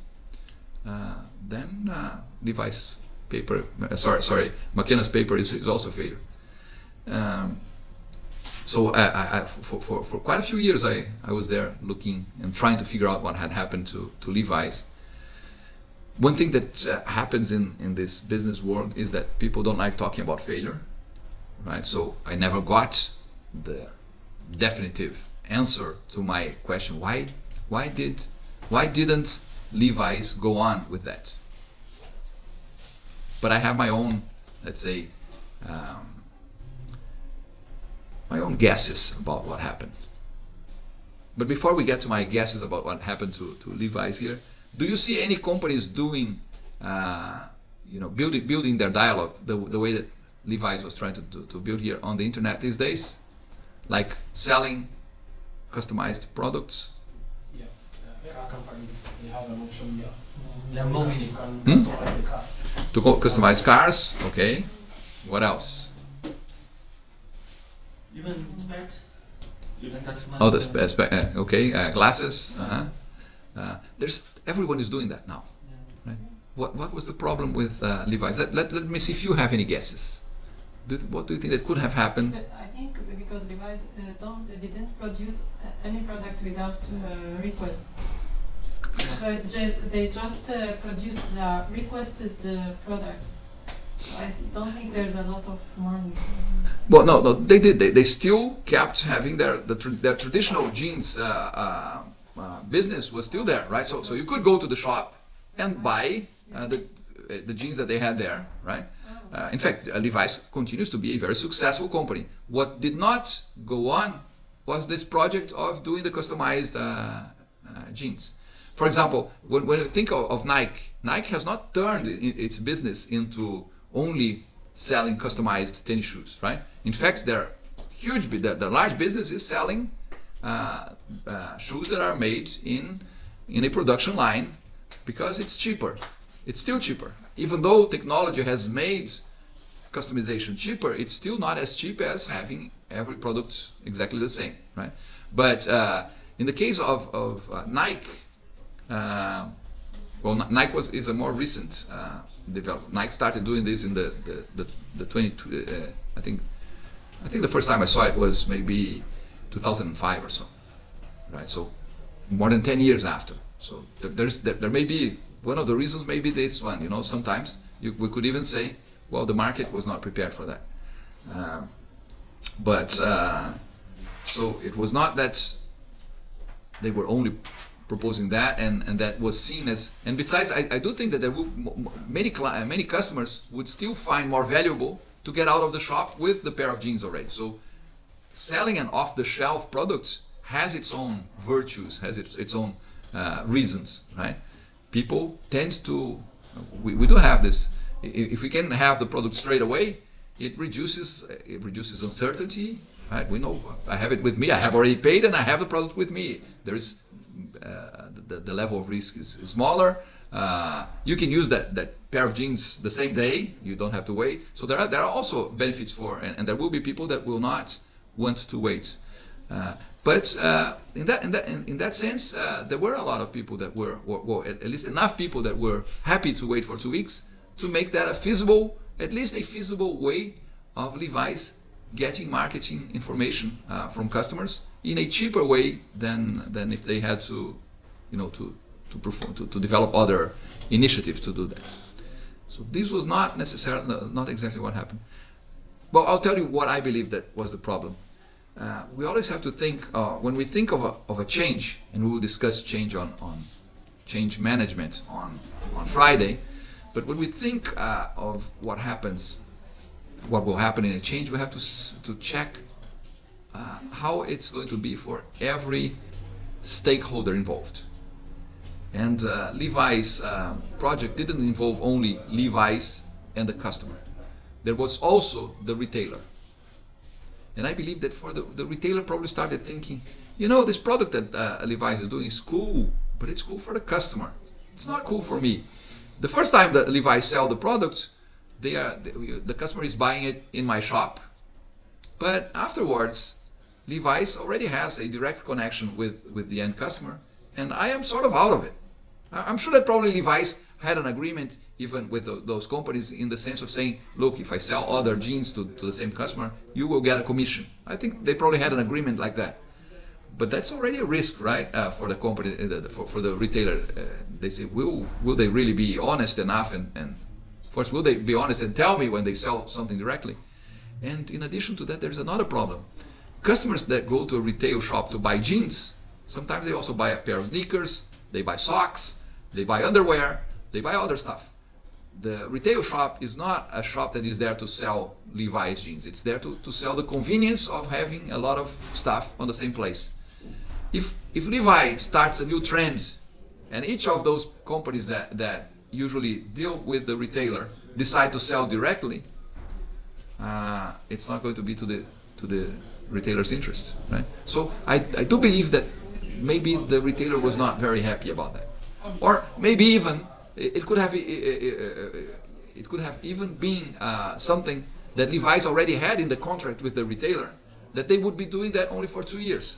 uh, then uh, Levi's paper, uh, sorry, sorry, McKenna's paper is, is also failure. Um, so I, I, for, for, for quite a few years I, I was there looking and trying to figure out what had happened to, to Levi's. One thing that uh, happens in, in this business world is that people don't like talking about failure, right? So I never got the definitive answer to my question. Why, why did, why didn't Levi's go on with that? But I have my own, let's say, um, my own guesses about what happened. But before we get to my guesses about what happened to, to Levi's here, do you see any companies doing, uh, you know, building building their dialogue the, the way that Levi's was trying to, to, to build here on the internet these days, like selling customized products? Yeah, uh, car companies they have an option. Yeah, Lamborghini. you can Hmm? the car. To co- customize cars, okay. What else? Even specs. You can customize. Oh, the spe- spe- uh, okay, uh, glasses. Uh-huh. Uh, there's everyone is doing that now. Right? What what was the problem with uh, Levi's? Let, let, let me see if you have any guesses. What do you think that could have happened? I think because Levi's uh, don't uh, didn't produce uh, any product without uh, request. So they just uh, produced the requested uh, products. So I don't think there's a lot of money. Well, no, no, they did. They, they still kept having their the tr- their traditional jeans uh, uh, uh, business was still there, right? So so you could go to the shop and buy uh, the uh, the jeans that they had there, right? Uh, in fact, uh, Levi's continues to be a very successful company. What did not go on was this project of doing the customized uh, uh, jeans. For example, when, when you think of, of Nike, Nike has not turned its business into only selling customized tennis shoes, right? In fact, their huge, their, their large business is selling uh, uh, shoes that are made in in a production line because it's cheaper. It's still cheaper, even though technology has made customization cheaper. It's still not as cheap as having every product exactly the same, right? But uh, in the case of of uh, Nike, uh, well, Nike was is a more recent uh, development. Nike started doing this in the the the, the 20 uh, I think I think the first time I saw it was maybe 2005 or so, right? So more than 10 years after. So there's there, there may be one of the reasons maybe this one. You know, sometimes you, we could even say Well, the market was not prepared for that. Um, but uh, so it was not that they were only proposing that and, and that was seen as and besides I, I do think that there will many cli- many customers would still find more valuable to get out of the shop with the pair of jeans already so selling an off-the-shelf product has its own virtues has its, its own uh, reasons right people tend to we, we do have this. If we can have the product straight away it reduces it reduces uncertainty right? We know i have it with me i have already paid and i have the product with me. There's uh, the, the level of risk is, is smaller. Uh, you can use that, that pair of jeans the same day you don't have to wait. So there are, there are also benefits for and, and there will be people that will not want to wait. Uh, but uh, in that in that in, in that sense, uh, there were a lot of people that were, or, at least enough people that were happy to wait for two weeks to make that a feasible, at least a feasible way of Levi's getting marketing information uh, from customers in a cheaper way than than if they had to, you know, to to perform to, to develop other initiatives to do that. So this was not necessarily not exactly what happened. Well, I'll tell you what I believe that was the problem. Uh, we always have to think uh, when we think of a, of a change, and we will discuss change on, on change management on, on Friday. But when we think uh, of what happens, what will happen in a change, we have to to check uh, how it's going to be for every stakeholder involved. And uh, Levi's project didn't involve only Levi's and the customer. There was also the retailer. And I believe that for the, the retailer probably started thinking, you know, this product that uh, Levi's is doing is cool, but it's cool for the customer. It's not cool for me. The first time that Levi's sell the products, they are the, the customer is buying it in my shop. But afterwards, Levi's already has a direct connection with, with the end customer, and I am sort of out of it. I'm sure that probably Levi's had an agreement even with tho- those companies in the sense of saying, look, if I sell other jeans to, to the same customer, you will get a commission. I think they probably had an agreement like that. But that's already a risk, right, uh, for the company, uh, for, for the retailer. Uh, they say, will will they really be honest enough? And, and first, will they be honest and tell me when they sell something directly? And in addition to that, there's another problem. Customers that go to a retail shop to buy jeans, sometimes they also buy a pair of sneakers, they buy socks, they buy underwear, they buy other stuff. The retail shop is not a shop that is there to sell Levi's jeans. It's there to, to sell the convenience of having a lot of stuff on the same place. If, if Levi starts a new trend and each of those companies that, that usually deal with the retailer decide to sell directly, uh, it's not going to be to the to the retailer's interest, right? So I, I do believe that maybe the retailer was not very happy about that, or maybe even it, could have it, could have even been uh, something that Levi's already had in the contract with the retailer that they would be doing that only for two years,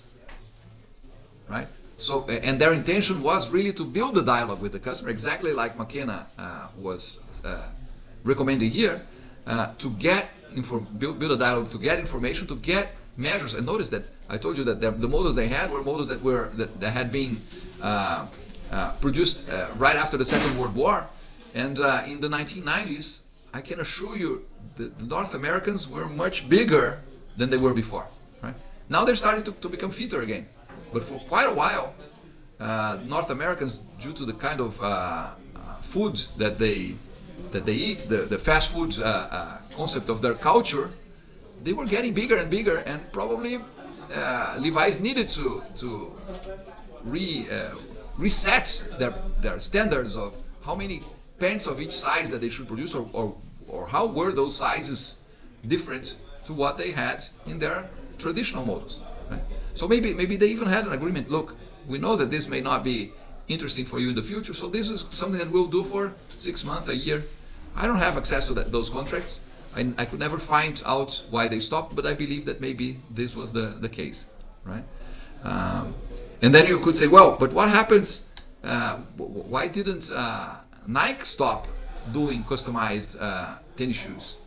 right? So and their intention was really to build the dialogue with the customer, exactly like McKenna uh, was uh, recommending here, uh, to get build, build a dialogue, to get information, to get measures. And notice that I told you that the, the models they had were models that were that, that had been uh, produced uh, right after the Second World War, and uh, in the 1990s, I can assure you, the, the North Americans were much bigger than they were before. Right? Now, they're starting to, to become fitter again, but for quite a while, uh, North Americans, due to the kind of uh, uh, foods that they that they eat, the, the fast food uh, uh, concept of their culture, they were getting bigger and bigger, and probably uh, Levi's needed to to re, reset their their standards of how many pants of each size that they should produce, or or, or how were those sizes different to what they had in their traditional models. Right? So maybe maybe they even had an agreement. Look, we know that this may not be interesting for you in the future, so this is something that we'll do for six months, a year. I don't have access to that, those contracts. I, I could never find out why they stopped, but I believe that maybe this was the, the case, right? Um, and then you could say, well, but what happens? Uh, why didn't uh, Nike stop doing customized uh, tennis shoes?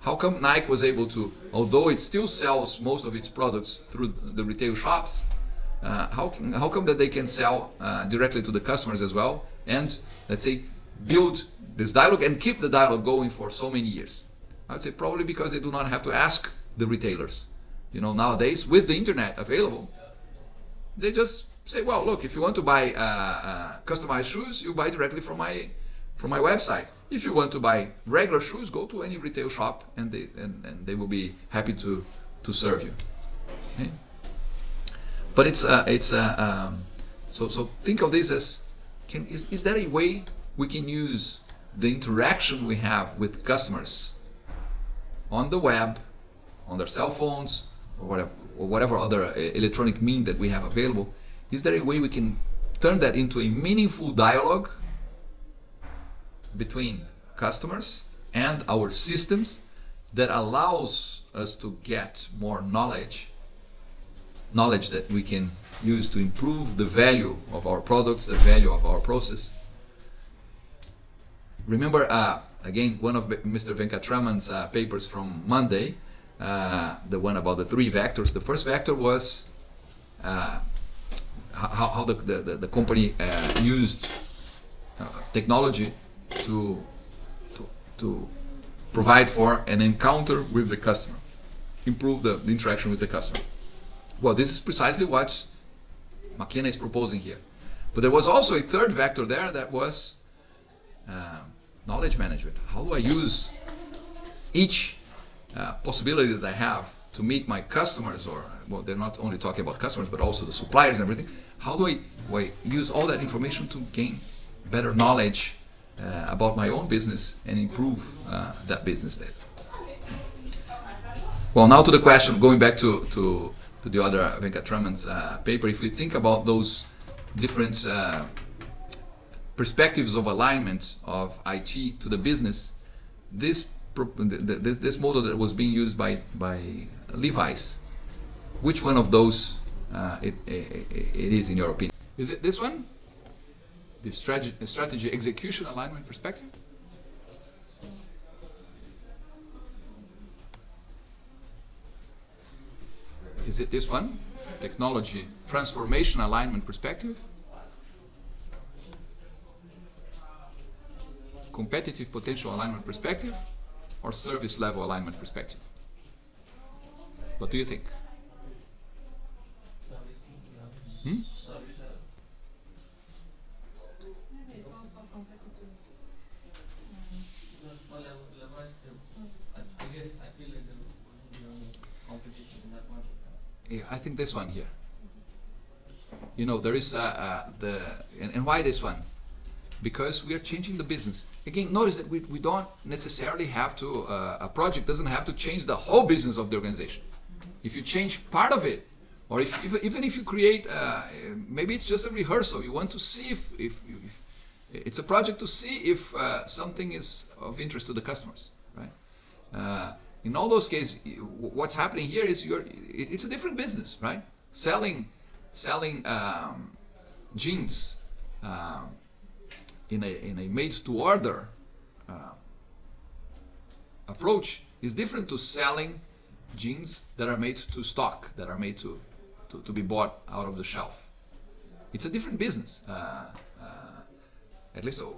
How come Nike was able to, although it still sells most of its products through the retail shops, uh, how, can, how come that they can sell uh, directly to the customers as well and let's say build this dialogue and keep the dialogue going for so many years? I would say probably because they do not have to ask the retailers. You know, nowadays with the internet available, they just say, well, look, if you want to buy uh, uh, customized shoes, you buy directly from my from my website. If you want to buy regular shoes, go to any retail shop, and they and, and they will be happy to to serve you. Okay? But it's uh, it's uh, um, so so think of this as can is, is there a way we can use the interaction we have with customers on the web, on their cell phones, or whatever, or whatever other uh, electronic mean that we have available, is there a way we can turn that into a meaningful dialogue between customers and our systems that allows us to get more knowledge, knowledge that we can use to improve the value of our products, the value of our process. Remember, uh, again, one of Mr. Venkatraman's uh, papers from Monday, uh, the one about the three vectors. The first vector was uh, how, how the, the, the company uh, used uh, technology to, to, to provide for an encounter with the customer, improve the, the interaction with the customer. Well, this is precisely what McKenna is proposing here. But there was also a third vector there that was uh, knowledge management. How do I use each uh, possibility that I have to meet my customers, or well, they're not only talking about customers, but also the suppliers and everything. How do I, do I use all that information to gain better knowledge uh, about my own business and improve uh, that business then? Well, now to the question, going back to, to, to the other Venkatraman's uh, paper, if we think about those different uh, perspectives of alignment of IT to the business, this this model that was being used by by Levi's, which one of those uh, it, it, it is in your opinion? Is it this one? The strategy, strategy execution alignment perspective? Is it this one? Technology transformation alignment perspective? Competitive potential alignment perspective? Or service level alignment perspective? What do you think? Hmm? Yeah, I think this one here. You know, there is uh, uh, the and, and why this one? Because we are changing the business. Again, notice that we, we don't necessarily have to. Uh, a project doesn't have to change the whole business of the organization. If you change part of it, or if even, even if you create, uh, maybe it's just a rehearsal. You want to see if if, if it's a project to see if uh, something is of interest to the customers, right? Uh, in all those cases, what's happening here is you're, it, it's a different business, right? Selling, selling um, jeans um, in a in a made-to-order uh, approach is different to selling jeans that are made to stock, that are made to, to, to be bought out of the shelf. It's a different business. Uh, uh, at least oh,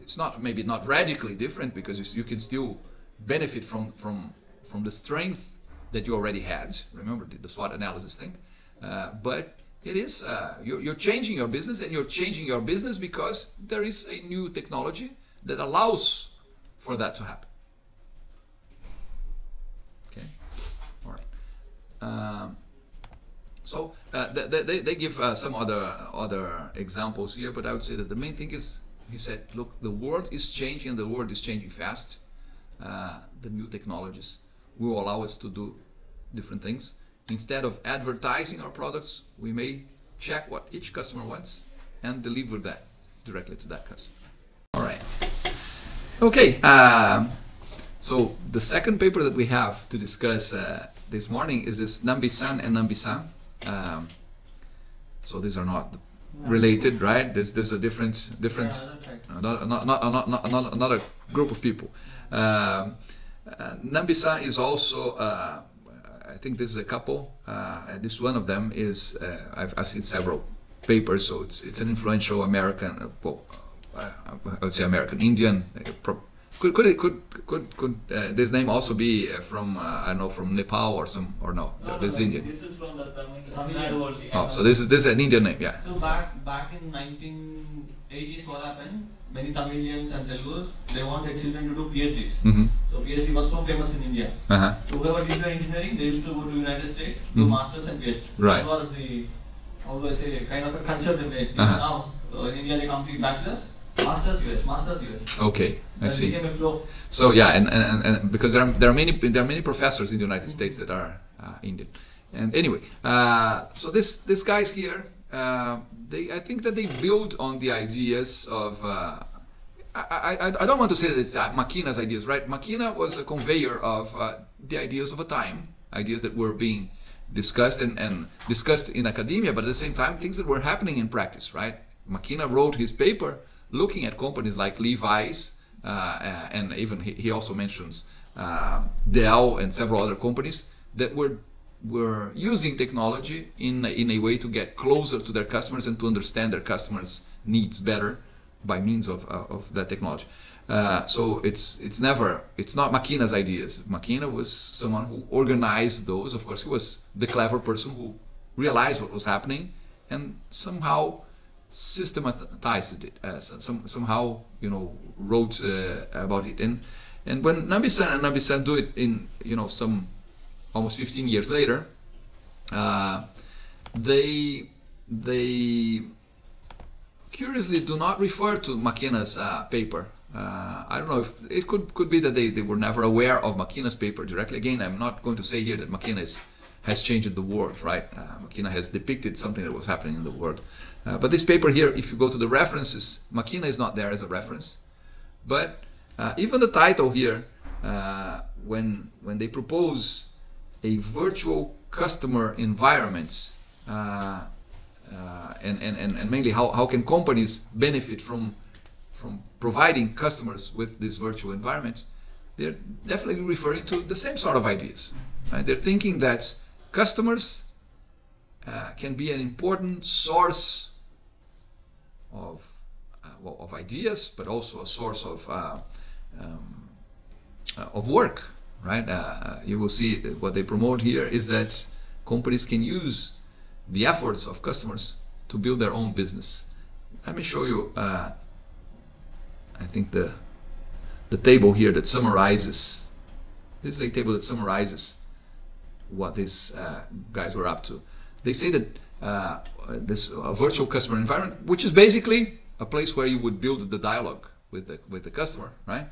it's not maybe not radically different because you, you can still benefit from from from the strength that you already had. Remember the, the SWOT analysis thing, uh, but it is uh, you're, you're changing your business and you're changing your business because there is a new technology that allows for that to happen. Okay, all right. Um, so uh, they, they, they give uh, some other other examples here, but I would say that the main thing is he said, look, the world is changing and the world is changing fast. Uh, the new technologies will allow us to do different things. Instead of advertising our products, we may check what each customer wants and deliver that directly to that customer. All right. Okay. Um, so the second paper that we have to discuss uh, this morning is this Nambisan and Nambisan. Um, so these are not related, right? There's there's a different different not, not, not, not, not, not another group of people. Um, uh, Nambisa is also, uh, I think this is a couple. Uh, at least one of them is, uh, I've, I've seen several papers, so it's it's an influential American, uh, well, uh, I would say American, Indian. Could could it could could could uh, this name also be uh, from uh, I don't know from Nepal or some or no? No, no, this is no, Indian. This is from the Tamil, Tamil Nadu Nadu. only. Oh, so this is this is an Indian name, yeah. So back back in 1980s, what happened? Many Tamilians and Telugus they want their children to do PhDs. Mm-hmm. So PhD was so famous in India. Uh huh. So whoever did the engineering, they used to go to United States, do Mhm. masters and PhD. Right. That was the how do I say kind of a culture they made. Uh-huh. Now uh, in India they complete bachelors, masters US, masters US. Okay, I That see. So yeah, and, and, and- and because there are, there are many there are many professors in the United States that are uh, Indian, and anyway, uh, so this this guys here, uh, they I think that they build on the ideas of. I, I, I don't want to say that it's uh, McKenna's ideas, right? McKenna was a conveyor of uh, the ideas of a time, ideas that were being discussed and, and discussed in academia, but at the same time, things that were happening in practice, right? McKenna wrote his paper looking at companies like Levi's, uh, uh, and even he, he also mentions uh, Dell and several other companies that were were using technology in in a way to get closer to their customers and to understand their customers' needs better by means of, uh, of that technology. Uh, so it's it's never it's not McKenna's ideas. McKenna was someone who organized those. Of course, he was the clever person who realized what was happening and somehow systematized it. Uh, some, somehow you know wrote uh, about it. And and when Nambisan and Nambisan do it in you know some almost 15 years later, uh, they they curiously do not refer to McKenna's uh, paper. Uh, I don't know if it could could be that they, they were never aware of McKenna's paper directly. Again, I'm not going to say here that McKenna is, has changed the world, right? Uh, has depicted something that was happening in the world. Uh, but this paper here, if you go to the references, McKenna is not there as a reference. But uh, even the title here, uh, when when they propose a virtual customer environment, uh, and, and, and, and mainly how, how can companies benefit from from providing customers with these virtual environments, they're definitely referring to the same sort of ideas. Right? They're thinking that customers uh, can be an important source of uh, well, of ideas, but also a source of uh, um, uh, of work. Right? Uh, you will see what they promote here is that companies can use the efforts of customers to build their own business. Let me show you. Uh, I think the the table here that summarizes. This is a table that summarizes what these uh, guys were up to. They say that uh, this virtual customer environment, which is basically a place where you would build the dialogue with the with the customer, right,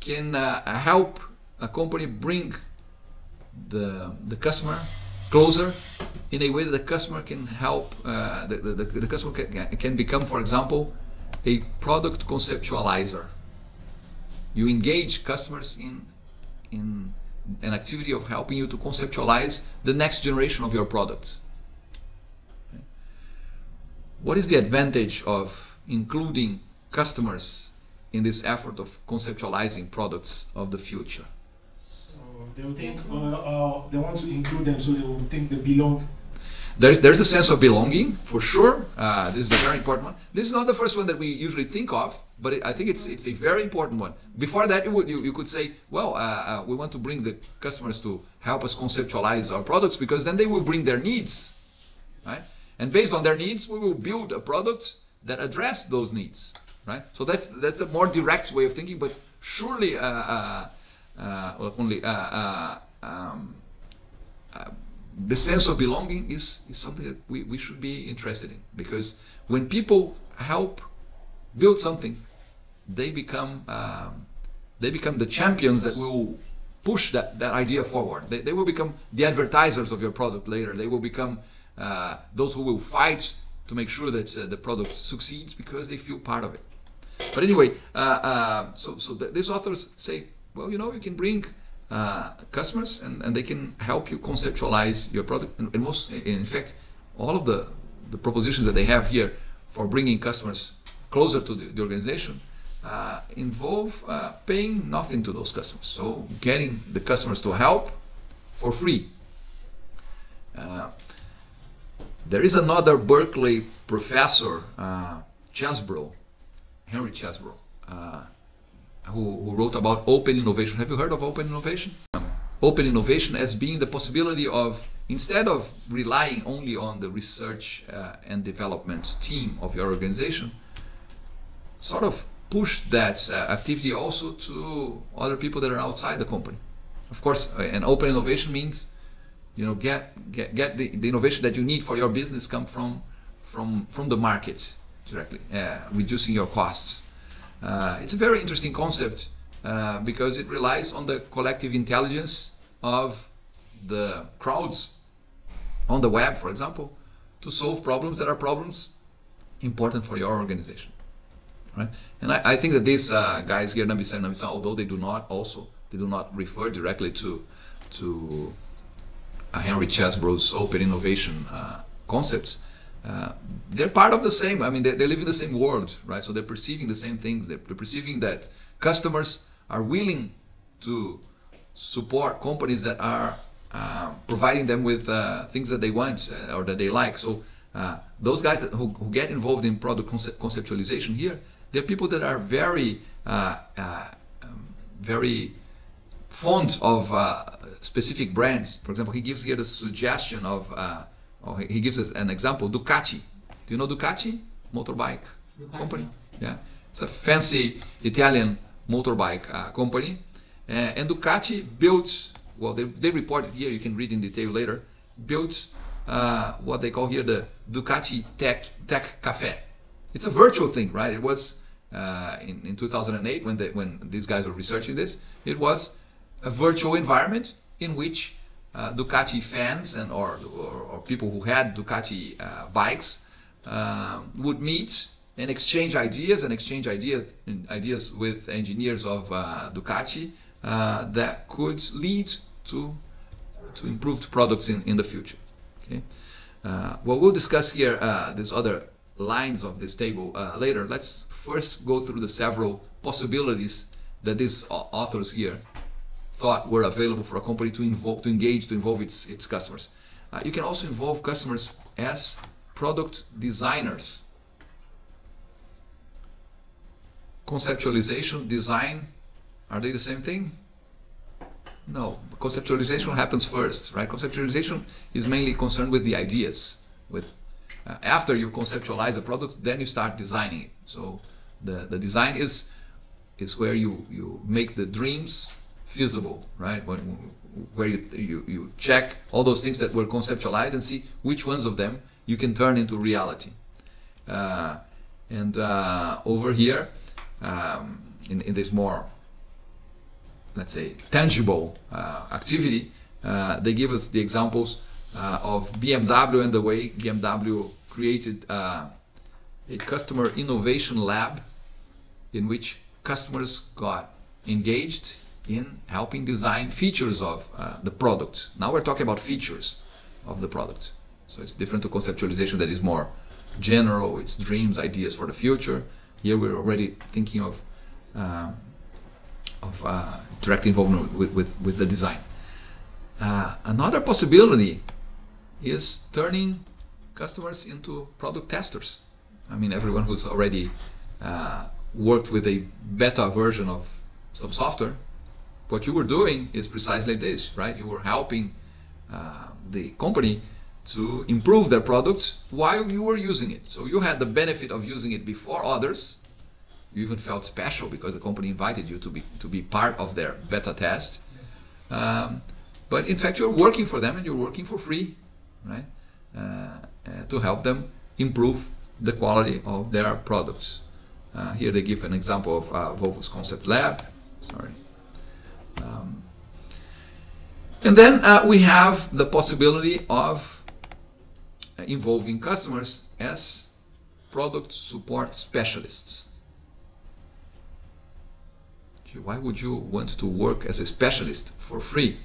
can uh, help a company bring the the customer closer in a way that the customer can help uh, the, the, the customer can, can become for example a product conceptualizer. You engage customers in in an activity of helping you to conceptualize the next generation of your products. What is the advantage of including customers in this effort of conceptualizing products of the future they will think uh, uh, they want to include them, so they will think they belong. there's there's a sense of belonging for sure. Uh, this is a very important one. This is not the first one that we usually think of, but it, I think it's it's a very important one. Before that, you would you, you could say, well, uh, uh, we want to bring the customers to help us conceptualize our products because then they will bring their needs, right? And based on their needs, we will build a product that address those needs, right? So that's that's a more direct way of thinking, but surely uh, uh, uh, well, only. Uh, uh, um, the sense of belonging is, is something that we, we should be interested in. Because when people help build something they become um, they become the champions that will push that, that idea forward. They, they will become the advertisers of your product later. They will become uh, those who will fight to make sure that uh, the product succeeds because they feel part of it. But anyway uh, so, so th- these authors say well you know you can bring uh, customers and, and they can help you conceptualize your product. And, and most in fact all of the, the propositions that they have here for bringing customers closer to the, the organization uh, involve uh, paying nothing to those customers. So getting the customers to help for free. Uh, there is another berkeley professor uh, Chesbrough Henry Chesbrough, uh, who, who wrote about open innovation. Have you heard of open innovation? Open innovation as being the possibility of instead of relying only on the research uh, and development team of your organization, sort of push that uh, activity also to other people that are outside the company. Of course, uh, an open innovation means you know get get, get the, the innovation that you need for your business come from from from the market directly, uh, reducing your costs. Uh, it's a very interesting concept uh, because it relies on the collective intelligence of the crowds on the web, for example, to solve problems that are problems important for your organization. Right? And I, I think that these uh, guys here, although they do not also, they do not refer directly to to uh, Henry Chesbrough's open innovation uh, concepts, uh, they're part of the same. I mean, they, they live in the same world, right? So they're perceiving the same things. They're, they're perceiving that customers are willing to support companies that are uh, providing them with uh, things that they want uh, or that they like. So uh, those guys that, who, who, get involved in product concept, conceptualization here, they're people that are very, uh, um, very fond of specific brands. For example, he gives here the suggestion of, or he gives us an example, Ducati. Do you know Ducati? Motorbike Ducati. company? Yeah, it's a fancy Italian motorbike company. and Ducati built well, they, they reported here, you can read in detail later, built uh, what they call here the Ducati Tech, Tech Cafe. It's a virtual thing, right? It was uh, in, in 2008 when, they, when these guys were researching this, it was a virtual environment in which uh, Ducati fans and or, or, or, people who had Ducati uh, bikes um, would meet and exchange ideas and exchange ideas ideas with engineers of uh, Ducati uh, that could lead to to improved products in, in the future. Okay. Uh, well, we'll discuss here uh, these other lines of this table later. Let's first go through the several possibilities that these authors here thought were available for a company to involve, to engage, to involve its its customers. Uh, you can also involve customers as product designers. Conceptualization, design, are they the same thing? No, conceptualization happens first, right? Conceptualization is mainly concerned with the ideas. With uh, after you conceptualize a product, then you start designing it. So the, the design is is where you, you make the dreams feasible, right? When, where you, you, you check all those things that were conceptualized and see which ones of them you can turn into reality. Uh, and uh, over here, um, in, in this more let's say, tangible uh, activity, uh, they give us the examples uh, of BMW and the way BMW created a customer innovation lab in which customers got engaged in helping design features of uh, the product. Now we're talking about features of the product. So it's different to conceptualization that is more general, it's dreams, ideas for the future. Here we're already thinking of uh, of uh, direct involvement with, with, with the design. Uh, another possibility is turning customers into product testers. I mean, everyone who's already uh, worked with a beta version of some software, what you were doing is precisely this, right? You were helping uh, the company to improve their products while you were using it. So you had the benefit of using it before others, you even felt special because the company invited you to be to be part of their beta test. Um, but in fact, you're working for them and you're working for free, right? Uh, uh, to help them improve the quality of their products. Uh, here they give an example of uh, Volvo's Concept Lab. Sorry. Um, and then uh, we have the possibility of involving customers as product support specialists why would you want to work as a specialist for free?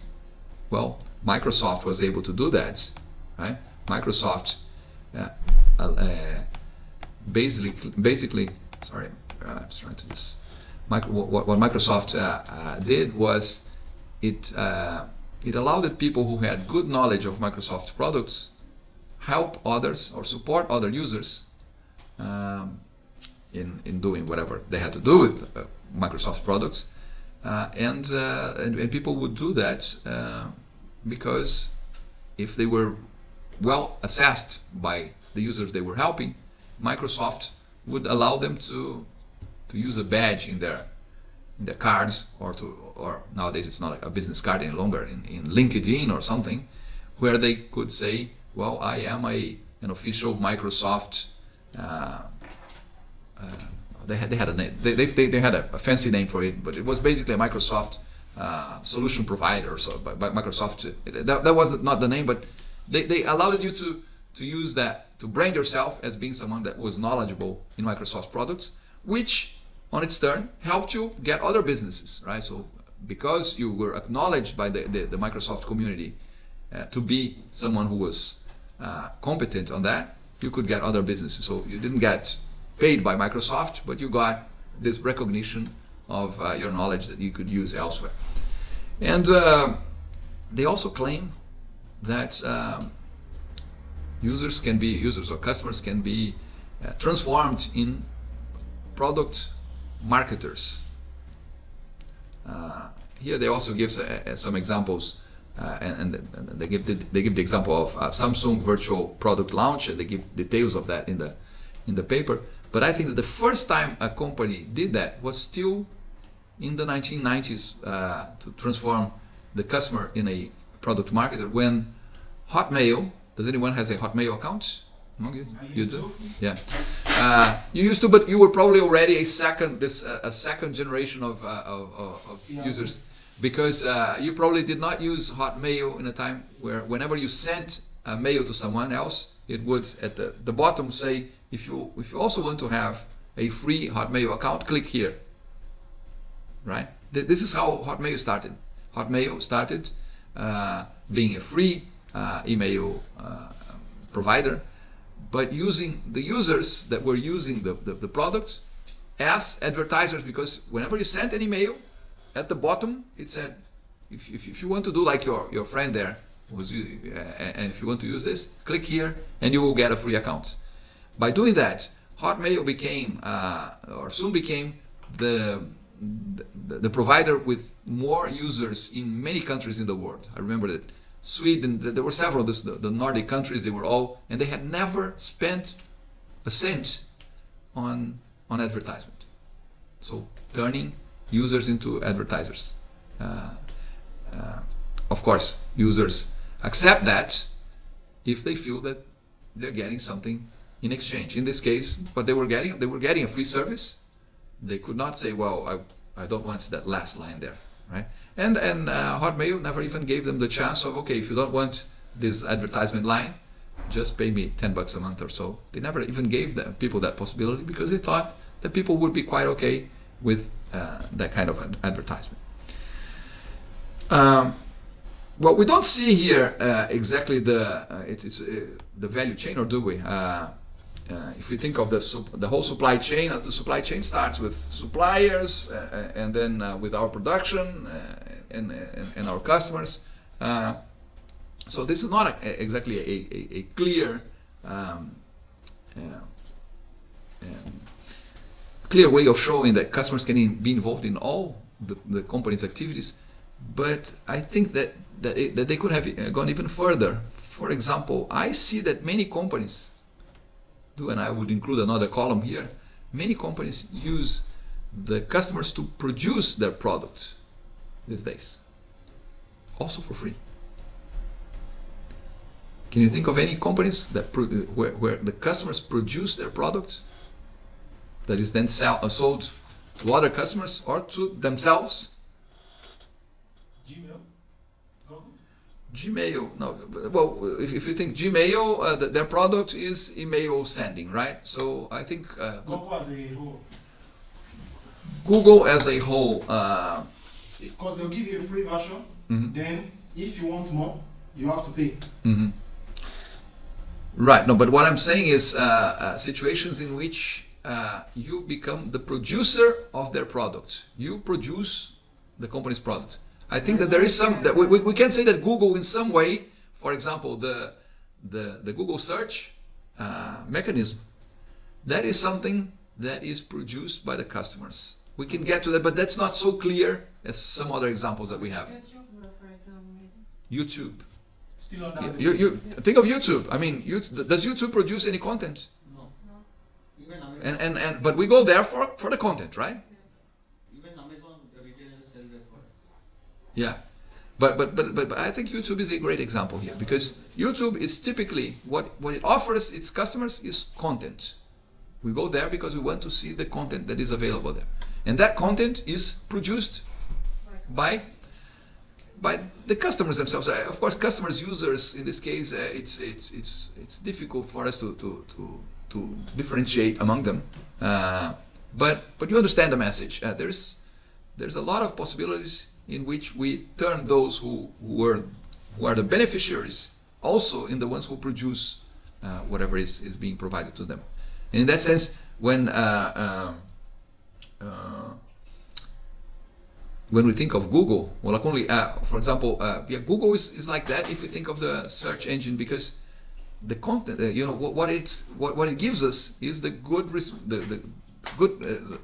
Well, Microsoft was able to do that, right? Microsoft uh, uh, basically, basically, sorry, uh, I'm trying to just, what, Microsoft uh, uh, did was it, uh, it allowed people who had good knowledge of Microsoft products help others or support other users um, in, in doing whatever they had to do with Microsoft products. And, and, and people would do that because if they were well assessed by the users they were helping, Microsoft would allow them to to use a badge in their in their cards or to or nowadays it's not a business card any longer in, in LinkedIn or something where they could say well I am a an official Microsoft uh, uh, they had they had a name. They, they, they had a, fancy name for it but it was basically a Microsoft uh, solution provider so by, by Microsoft that, that was not the name but they, they allowed you to to use that to brand yourself as being someone that was knowledgeable in Microsoft products which on its turn helped you get other businesses right? So because you were acknowledged by the, the, the Microsoft community uh, to be someone who was uh, competent on that you could get other businesses. So you didn't get paid by Microsoft but you got this recognition of uh, your knowledge that you could use elsewhere. And uh, they also claim that um, users can be users or customers can be uh, transformed in product marketers. Uh, here they also give uh, some examples, uh, and, and, they give the, they give the example of uh, Samsung virtual product launch, and they give details of that in the in the paper. But I think that the first time a company did that was still in the 1990s uh, to transform the customer in a product marketer when Hotmail. Does anyone has a Hotmail account? You, you do? Yeah. Uh, you used to, but you were probably already a second this uh, a second generation of uh, of, of yeah. users because uh, you probably did not use Hotmail in a time where whenever you sent a mail to someone else, it would at the, the bottom say if you if you also want to have a free Hotmail account, click here. Right. This is how Hotmail started. Hotmail started uh, being a free uh, email provider but using the users that were using the, the, the products as advertisers because whenever you sent an email at the bottom it said if, if, if you want to do like your, your friend there was uh, and if you want to use this click here and you will get a free account. By doing that hotmail became uh, or soon became the, the, the provider with more users in many countries in the world. I remember that Sweden, there were several, the, the Nordic countries, they were all, and they had never spent a cent on, on advertisement. So turning users into advertisers. Uh, uh, of course, users accept that if they feel that they're getting something in exchange. In this case, what they were getting, they were getting a free service. They could not say, well, I, I don't want that last line there right? And and uh, Hotmail never even gave them the chance of okay, if you don't want this advertisement line, just pay me 10 bucks a month or so. They never even gave the people that possibility because they thought that people would be quite okay with uh, that kind of an advertisement. Um, well, we don't see here uh, exactly the uh, it's, it's uh, the value chain, or do we? Uh, uh, if we think of the, the whole supply chain, uh, the supply chain starts with suppliers uh, and then uh, with our production uh, and, and, and, our customers. Uh, so this is not a, exactly a, a, a clear um, clear way of showing that customers can be involved in all the, the company's activities. But I think that that, it, that they could have gone even further. For example, I see that many companies do, and I would include another column here, many companies use the customers to produce their products these days, also for free. Can you think of any companies that where, where the customers produce their product that is then sell, sold to other customers or to themselves Gmail, no, well, if, if you think Gmail, uh, the, their product is email sending, right? So I think uh, Google as a whole. Google as a whole. Uh, because they'll give you a free version. Mm-hmm. Then, if you want more, you have to pay. Mm-hmm. Right. No, but what I'm saying is uh, uh, situations in which uh, you become the producer of their product. You produce the company's product. I think that there is some that we, we, we can say that Google in some way, for example, the the, the Google search uh, mechanism, that is something that is produced by the customers. We can get to that, but that's not so clear as some other examples that we have. YouTube, for example, maybe. YouTube. Still under You, you think of YouTube. I mean, you, does YouTube produce any content? No. No. Even And, and, and but we go there for, for the content, right? even Amazon the retailers sell their product. Yeah. But, but, but, but, but I think YouTube is a great example here because YouTube is typically what, what it offers its customers is content. We go there because we want to see the content that is available there. And that content is produced by by the customers themselves. Uh, of course, customers, users. In this case, uh, it's it's it's it's difficult for us to to to, to differentiate among them. Uh, but but you understand the message. Uh, there's there's a lot of possibilities in which we turn those who, who are who are the beneficiaries also in the ones who produce uh, whatever is, is being provided to them. And in that sense, when uh, um, uh, when we think of Google, well, like only, uh, for example, uh, yeah, Google is, is like that if we think of the search engine because the content, uh, you know, what, what it's what, what it gives us is the good the, the good uh,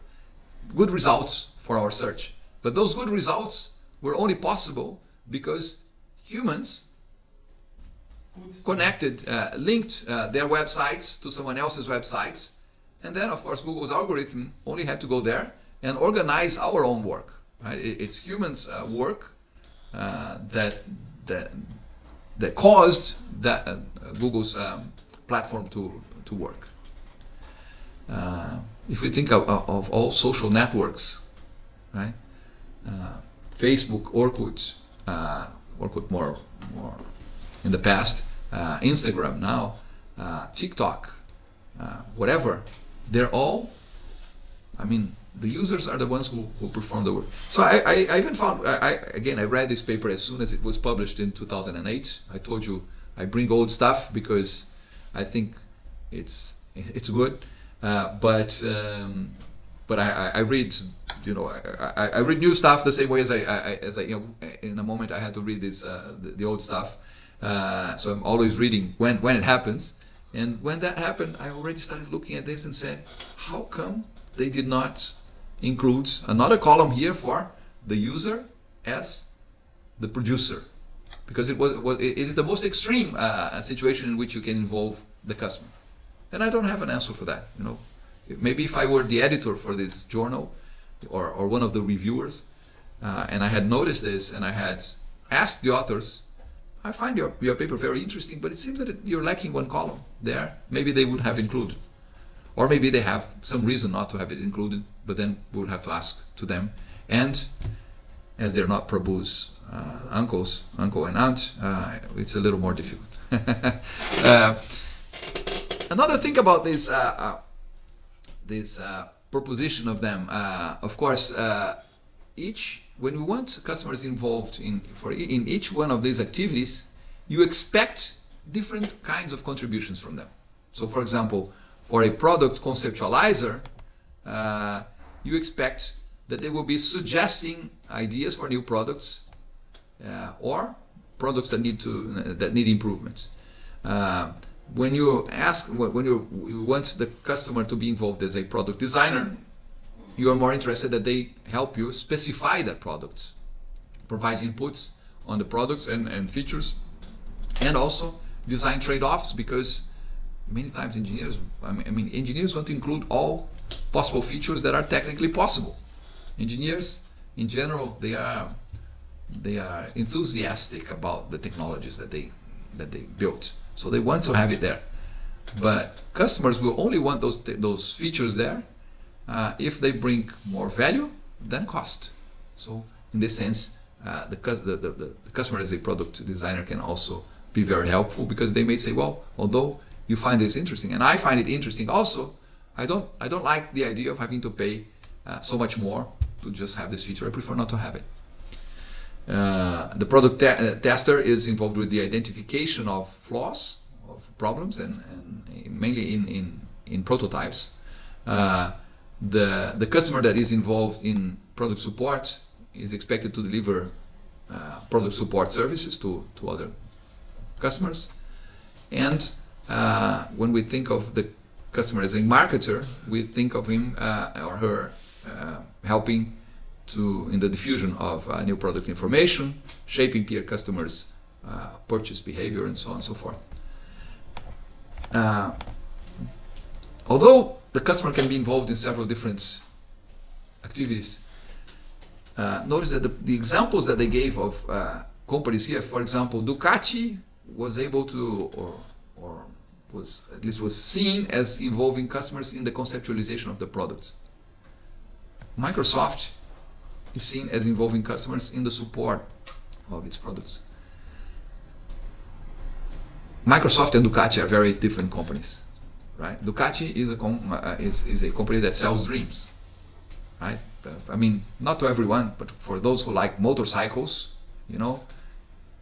good results for our search. But those good results were only possible because humans connected, uh, linked uh, their websites to someone else's websites, and then of course Google's algorithm only had to go there and organize our own work. Right? It's humans' uh, work uh, that that that caused that uh, Google's um, platform to to work. Uh, if we think of, of of all social networks, right? Uh, Facebook, Orkut, uh, Orkut more more in the past, uh, Instagram now, uh, TikTok, whatever, they're all. I mean, the users are the ones who, who perform the work. So I, I, I even found I again I read this paper as soon as it was published in 2008. I told you I bring old stuff because I think it's it's good, uh, but um, but I, I, read you know I, I, I read new stuff the same way as I, I as I you know in a moment I had to read this uh, the, the old stuff. Uh, so I'm always reading when when it happens. And when that happened, I already started looking at this and said, how come they did not include another column here for the user as the producer? Because it was, was it is the most extreme uh, situation in which you can involve the customer. And I don't have an answer for that. You know, maybe if I were the editor for this journal, or, or one of the reviewers, uh, and I had noticed this, and I had asked the authors, I find your, your paper very interesting, but it seems that you're lacking one column there. Maybe they would have included, or maybe they have some reason not to have it included. But then we would have to ask to them, and as they're not Prabhu's uh, uncles, uncle and aunt, uh, it's a little more difficult. uh, another thing about this uh, uh, this uh, proposition of them, uh, of course, uh, each when we want customers involved in for in each one of these activities, you expect different kinds of contributions from them. So, for example, for a product conceptualizer, uh, you expect that they will be suggesting ideas for new products uh, or products that need to that need improvements. Uh, when you ask when you, you want the customer to be involved as a product designer, you are more interested that they help you specify that product, provide inputs on the products and, and features, and also design trade-offs because many times engineers, I mean, I mean engineers want to include all possible features that are technically possible. Engineers, in general, they are they are enthusiastic about the technologies that they that they built, so they want to have it there. But customers will only want those those features there uh, if they bring more value than cost. So in this sense, uh, the, the, the, the customer as a product designer can also be very helpful because they may say, well, although you find this interesting, and I find it interesting also, I don't I don't like the idea of having to pay uh, so much more to just have this feature. I prefer not to have it. Uh, the product te- uh, tester is involved with the identification of flaws, of problems, and, and mainly in, in, in prototypes. Uh, the, the customer that is involved in product support is expected to deliver uh, product support services to, to other customers. And uh, when we think of the customer as a marketer, we think of him or her helping to in the diffusion of uh, new product information, shaping peer customers' uh, purchase behavior, and so on and so forth. Uh, although the customer can be involved in several different activities, uh, notice that the, the examples that they gave of uh, companies here, for example, Ducati was able to, or, or was at least was seen as involving customers in the conceptualization of the products. Microsoft is seen as involving customers in the support of its products. Microsoft and Ducati are very different companies, right? Ducati is a uh, is, is a company that sells dreams, right? Uh, I mean, not to everyone, but for those who like motorcycles, you know,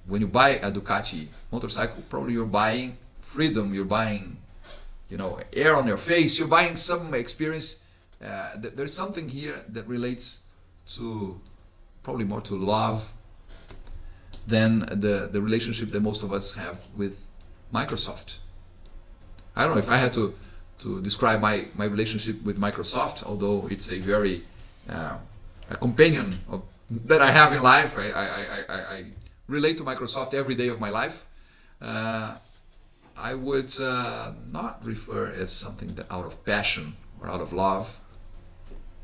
when you buy a Ducati motorcycle, probably you're buying freedom, you're buying, you know, air on your face, you're buying some experience. Uh, th- there's something here that relates to probably more to love than the, the relationship that most of us have with Microsoft. I don't know if I had to, to describe my, my relationship with Microsoft, although it's a very uh, a companion of, that I have in life. I, I, I, I, relate to Microsoft every day of my life. Uh, I would uh, not refer as something that out of passion or out of love.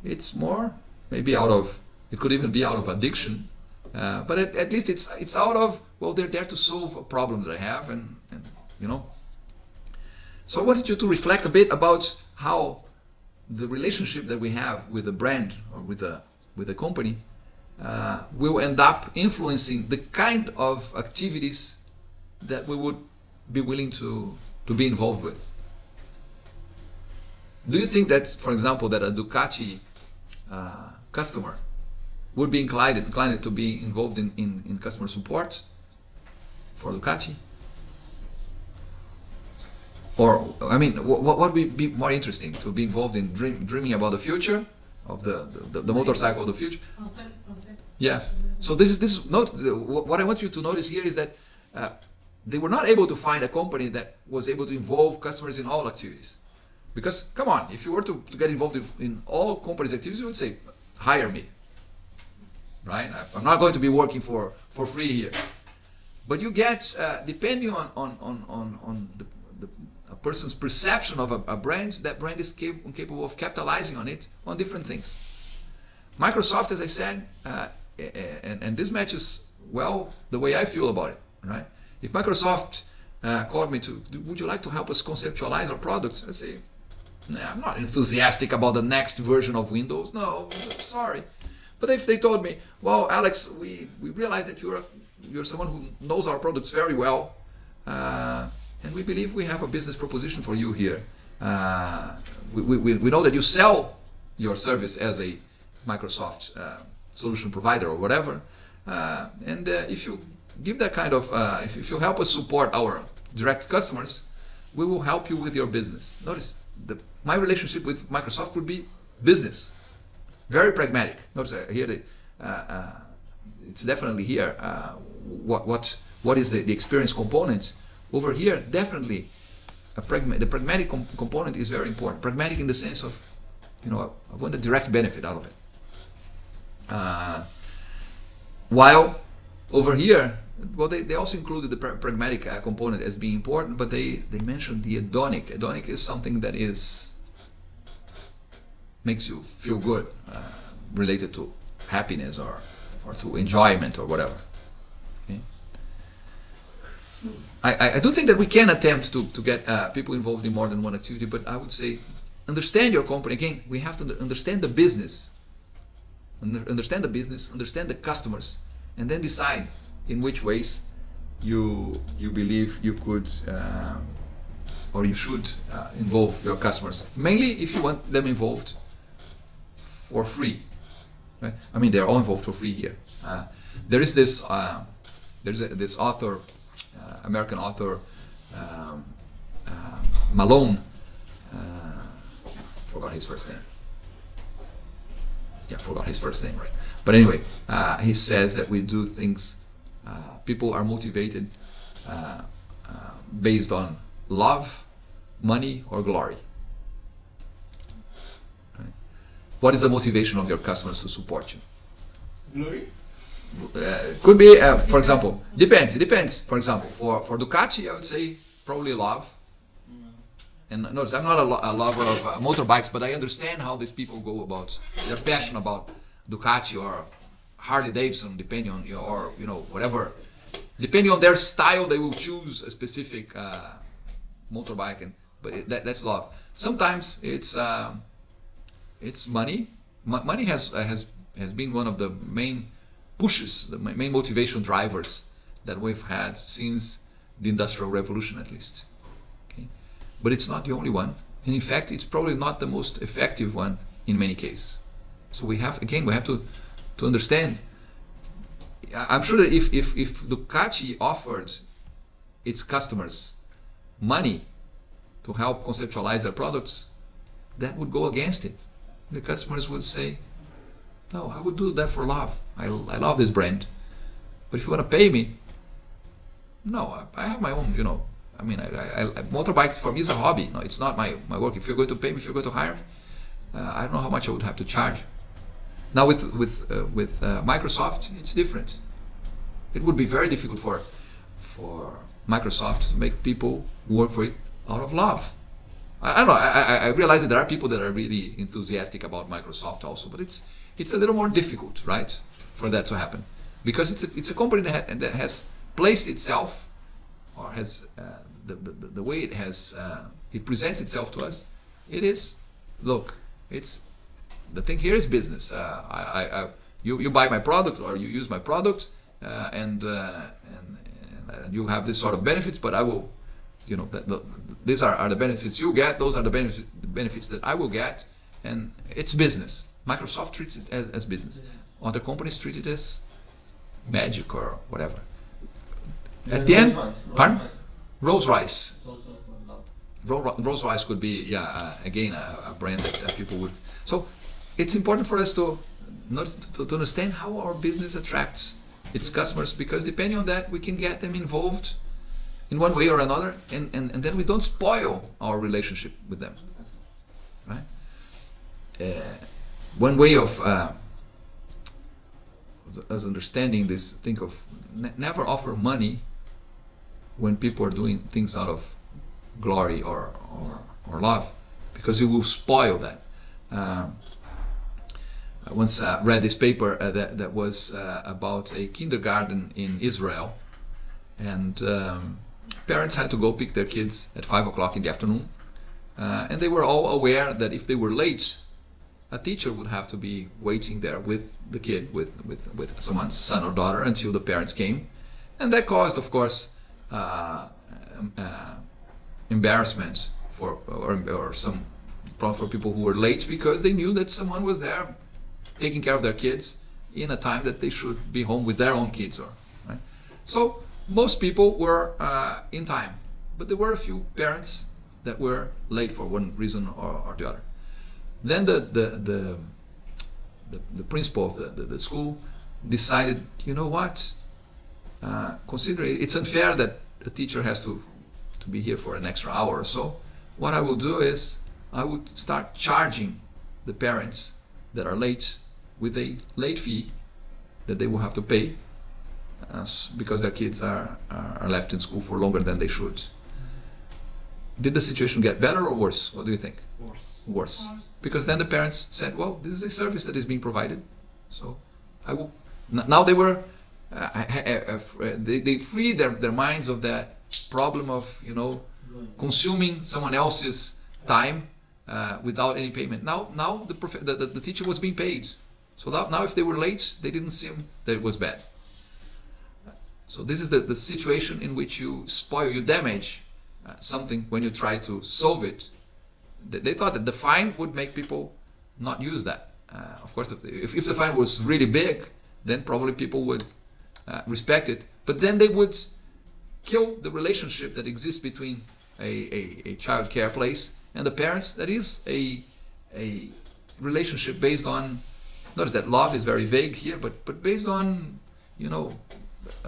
It's more maybe out of it could even be out of addiction, uh, but at, at, least it's it's out of well they're there to solve a problem that I have and, and you know. So I wanted you to reflect a bit about how the relationship that we have with a brand or with a with a company uh, will end up influencing the kind of activities that we would be willing to to be involved with. Do you think that, for example, that a Ducati uh, customer would be inclined, inclined to be involved in, in, in customer support for Ducati? Or, I mean, what, what would be more interesting? To be involved in dream, dreaming about the future of the, the, the motorcycle of the future? Yeah. So this is this is not what I want you to notice here is that uh, they were not able to find a company that was able to involve customers in all activities. Because come on, if you were to, to get involved in, in all companies' activities, you would say, hire me. Right? I'm not going to be working for, for free here. But you get, uh, depending on, on, on, on, on the, the, a person's perception of a, a brand, that brand is cap- capable of capitalizing on it on different things. Microsoft, as I said, uh, and, and this matches well the way I feel about it, right? If Microsoft uh, called me to, would you like to help us conceptualize our products? I'd say, I'm not enthusiastic about the next version of Windows. No, sorry. But if they told me, well, Alex, we, we realize that you're, you're someone who knows our products very well, uh, and we believe we have a business proposition for you here. Uh, we, we, we know that you sell your service as a Microsoft uh, solution provider or whatever. Uh, and uh, if you give that kind of, uh, if, if you help us support our direct customers, we will help you with your business. Notice, the, my relationship with Microsoft would be business, very pragmatic. Notice uh, here, the, uh, uh, it's definitely here. Uh, what what what is the, the experience components over here? Definitely, a pragma- the pragmatic com- component is very important. Pragmatic in the sense of, you know, I want a direct benefit out of it. Uh, while over here, well, they, they also included the pragmatic uh, component as being important, but they, they mentioned the hedonic. Hedonic is something that is makes you feel good, uh, related to happiness or, or to enjoyment or whatever. Okay? I, I do think that we can attempt to, to get uh, people involved in more than one activity, but I would say understand your company. Again, we have to understand the business, understand the business, understand the customers, and then decide in which ways you you believe you could uh, or you should uh, involve your customers. Mainly if you want them involved for free. Right? I mean, they're all involved for free here. Uh, there is this uh, there's a, this author, uh, American author um, uh, Malone. forgot his first name. Yeah, forgot his first name, right? But anyway, he says that we do things, uh, people are motivated uh, uh, based on love, money, or glory. Okay. What is the motivation of your customers to support you? Glory. Uh, could be, uh, for example, depends. It depends. For example, for for Ducati, I would say probably love. And notice, I'm not a, lo a lover of uh, motorbikes, but I understand how these people go about. They're passionate about Ducati or Harley Davidson, depending on you know, or you know whatever. Depending on their style, they will choose a specific uh, motorbike, and but it, that, that's love. Sometimes it's um, it's money. Mo- money has uh, has has been one of the main pushes, the main motivation drivers that we've had since the industrial revolution, at least. Okay, but it's not the only one, and in fact, it's probably not the most effective one in many cases. So we have again we have to to understand. I'm sure that if if if Ducati offered its customers money to help conceptualize their products, that would go against it. The customers would say, "No, I would do that for love. I, I love this brand, but if you want to pay me, no, I, I have my own. You know, I mean, I, I, I, motorbike for me is a hobby. No, it's not my, my work. If you're going to pay me, if you're going to hire me, uh, I don't know how much I would have to charge. Now with with uh, with uh, Microsoft, it's different. It would be very difficult for for Microsoft to make people work for it out of love. I, I don't know. I, I, realize that there are people that are really enthusiastic about Microsoft also, but it's it's a little more difficult, right, for that to happen, because it's a, it's a company that, ha- that has placed itself, or has uh, the, the the- the way it has uh, it presents itself to us. It is, look, it's the thing here is business. Uh, I, I, I, you, you buy my product or you use my product, uh, and, uh, and and you have this sort of benefits. But I will, you know, the, the, these are, are the benefits you get. Those are the, benefit, the benefits that I will get, and it's business. Microsoft treats it as, as business. Other companies treat it as magic or whatever. At the end, pardon? Rolls Royce. It's also for love. Ro- Rolls Royce could be, yeah, uh, again, a, a brand that, that people would. So it's important for us to, not to, to understand how our business attracts its customers because depending on that, we can get them involved in one way or another, and, and, and then we don't spoil our relationship with them. Right? Uh, one way of uh, us understanding this, think of ne- never offer money when people are doing things out of glory or, or, or love because it will spoil that. Um, I once uh, read this paper uh, that, that was uh, about a kindergarten in Israel, and um, parents had to go pick their kids at 5 o'clock in the afternoon, uh, and they were all aware that if they were late, a teacher would have to be waiting there with the kid, with, with, with someone's son or daughter, until the parents came. And that caused, of course, uh, um, uh, embarrassment for or, or some problem for people who were late because they knew that someone was there taking care of their kids in a time that they should be home with their own kids or right? So most people were uh, in time but there were a few parents that were late for one reason or, or the other. Then the the the, the, the principal of the, the, the school decided you know what? Uh, considering it's unfair that a teacher has to to be here for an extra hour or so, what I will do is I would start charging the parents that are late with a late fee that they will have to pay uh, s- because their kids are, are left in school for longer than they should. Did the situation get better or worse? What do you think? Worse. Worse. Because then the parents said, well, this is a service that is being provided. So I will. Now they were, uh, I- uh, they, they freed their, their minds of that problem of, you know, consuming someone else's time uh, without any payment. Now, now the, prof- the, the, the teacher was being paid. So now, now if they were late, they didn't seem that it was bad. So this is the, the situation in which you spoil, you damage uh, something when you try to solve it. They, they thought that the fine would make people not use that. Uh, of course, if, if the fine was really big, then probably people would uh, respect it. But then they would kill the relationship that exists between a, a, a child care place and the parents. That is a, a relationship based on, notice that love is very vague here, but, but based on, you know,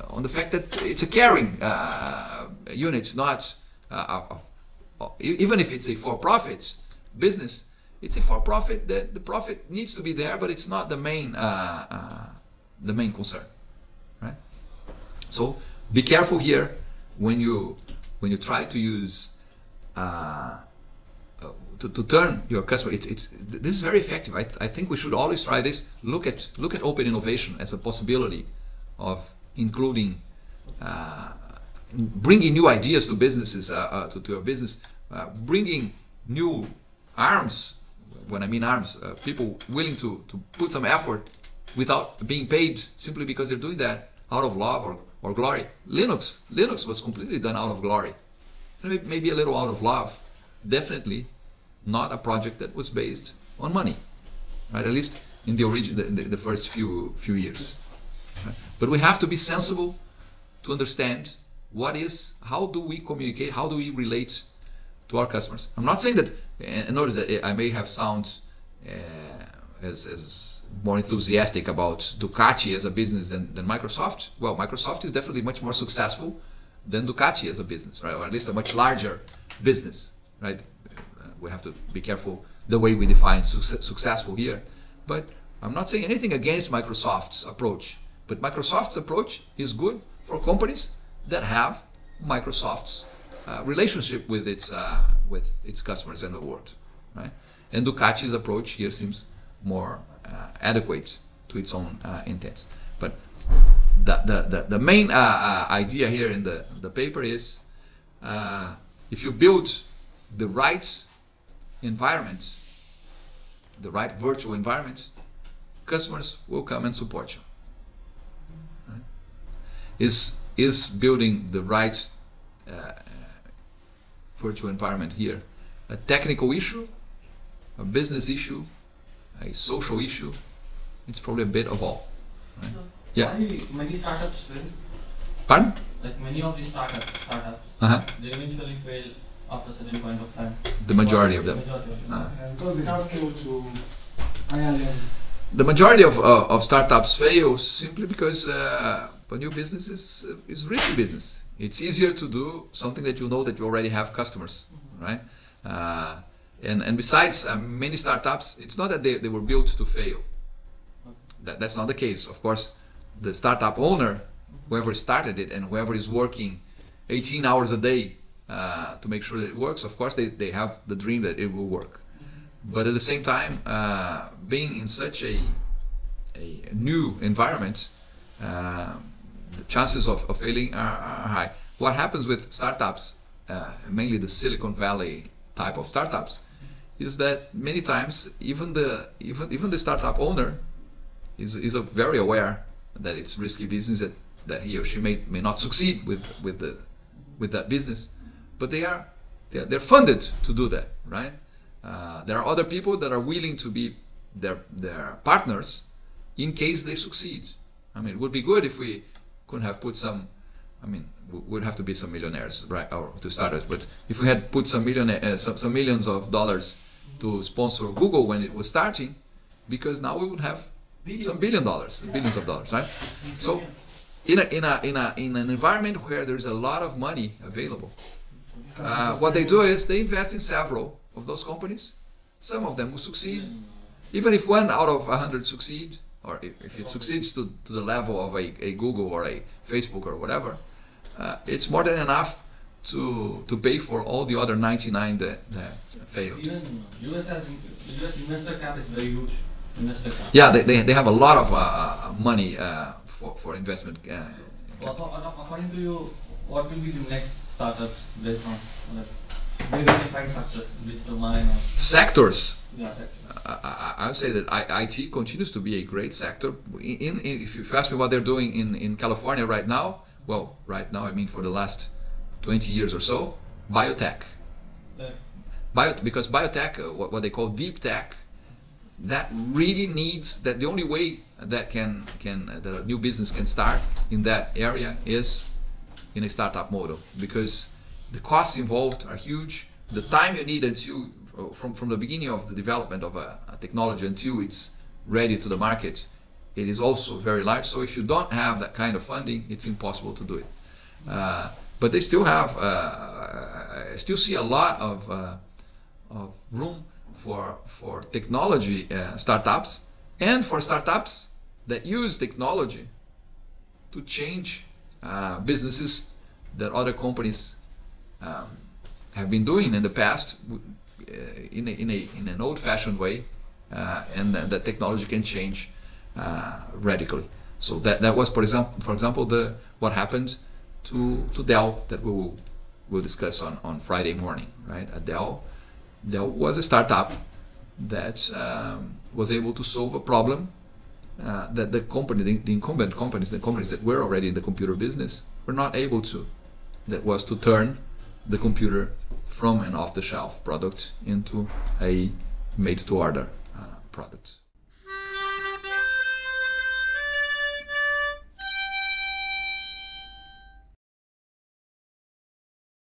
on the fact that it's a caring uh, unit, not uh, even if it's a for-profit business, it's a for-profit. That the profit needs to be there, but it's not the main uh, uh, the main concern, right? So be careful here when you when you try to use uh, to, to turn your customer. It's, it's this is very effective. I, I think we should always try this. Look at look at open innovation as a possibility of including uh, bringing new ideas to businesses uh, uh, to, to a business, uh, bringing new arms. When I mean arms, uh, people willing to, to put some effort without being paid simply because they're doing that out of love or, or glory. Linux Linux was completely done out of glory, maybe a little out of love. Definitely not a project that was based on money, right? At least in the origin, the, the first few few years. right? But we have to be sensible to understand what is, how do we communicate, how do we relate to our customers. I'm not saying that, and notice that I may have sound uh, as, as more enthusiastic about Ducati as a business than, than Microsoft. Well, Microsoft is definitely much more successful than Ducati as a business, right? Or at least a much larger business, right? We have to be careful the way we define success, successful here. But I'm not saying anything against Microsoft's approach. But Microsoft's approach is good for companies that have Microsoft's uh, relationship with its uh, with its customers and the world, right? And Ducati's approach here seems more uh, adequate to its own uh, intents. But the the, the, the main uh, uh, idea here in the, the paper is if you build the right environment, the right virtual environment, customers will come and support you. Right? Is is building the right uh, virtual environment here a technical issue, a business issue, a social issue? It's probably a bit of all. Right? Yeah. Many startups fail? Pardon? Like many of these startups, startups, Uh-huh. they eventually fail after a certain point of time. The majority of them. Majority of them. Uh, Uh, because they can't scale to higher level. the majority of, uh, of startups fail simply because uh, a new business is, is risky business. It's easier to do something that you know that you already have customers, right? Uh, and, and besides, uh, many startups, it's not that they, they were built to fail. That, that's not the case. Of course, the startup owner, whoever started it and whoever is working 18 hours a day uh, to make sure that it works, of course, they, they have the dream that it will work. But at the same time, uh, being in such a, a new environment, uh, the chances of, of failing are, are high. What happens with startups, uh, mainly the Silicon Valley type of startups, is that many times even the even even the startup owner is is very aware that it's risky business that, that he or she may may not succeed with with the with that business, but they are they're, funded to do that, right? Uh, there are other people that are willing to be their their partners in case they succeed. I mean, it would be good if we could have put some. I mean, would have to be some millionaires, right, or to start it. But if we had put some million, uh, some, some millions of dollars to sponsor Google when it was starting, because now we would have some billion dollars, billions of dollars, right? So, in a in a in a in an environment where there's a lot of money available, uh, what they do is they invest in several of those companies. Some of them will succeed. Even if one out of a hundred succeed, or if, if it succeeds to, to the level of a, a Google or a Facebook or whatever, uh, it's more than enough to to pay for all the other 99 that, that failed. Even US has US investor cap is very huge. Investor cap. Yeah, they, they, they have a lot of uh, money uh, for, for investment. Uh, So, acco- acco- according to you, what will be the next startups based on like where they can find success, which domain sectors yeah, sector? I, would say that IT continues to be a great sector. In, in, if you ask me what they're doing in, in California right now, well, right now I mean for the last 20 years or so, biotech. Bio, because biotech, uh, what, what they call deep tech, that really needs that the only way that can can that a new business can start in that area is in a startup model because the costs involved are huge. The time you need until uh, from from the beginning of the development of a, a technology until it's ready to the market, it is also very large. So if you don't have that kind of funding, it's impossible to do it. Uh, but they still have, uh, I still see a lot of, uh, of room for for technology uh, startups and for startups that use technology to change uh, businesses that other companies um, have been doing in the past uh, in, a, in, a, in an old-fashioned way, uh, and that technology can change uh, radically. So that, that was, for example, for example, the what happened to, to Dell that we will we'll discuss on, on Friday morning, right? At Dell, Dell was a startup that um, was able to solve a problem uh, that the company, the, the incumbent companies, the companies that were already in the computer business, were not able to. That was to turn the computer from an off-the-shelf product into a made-to-order uh, product.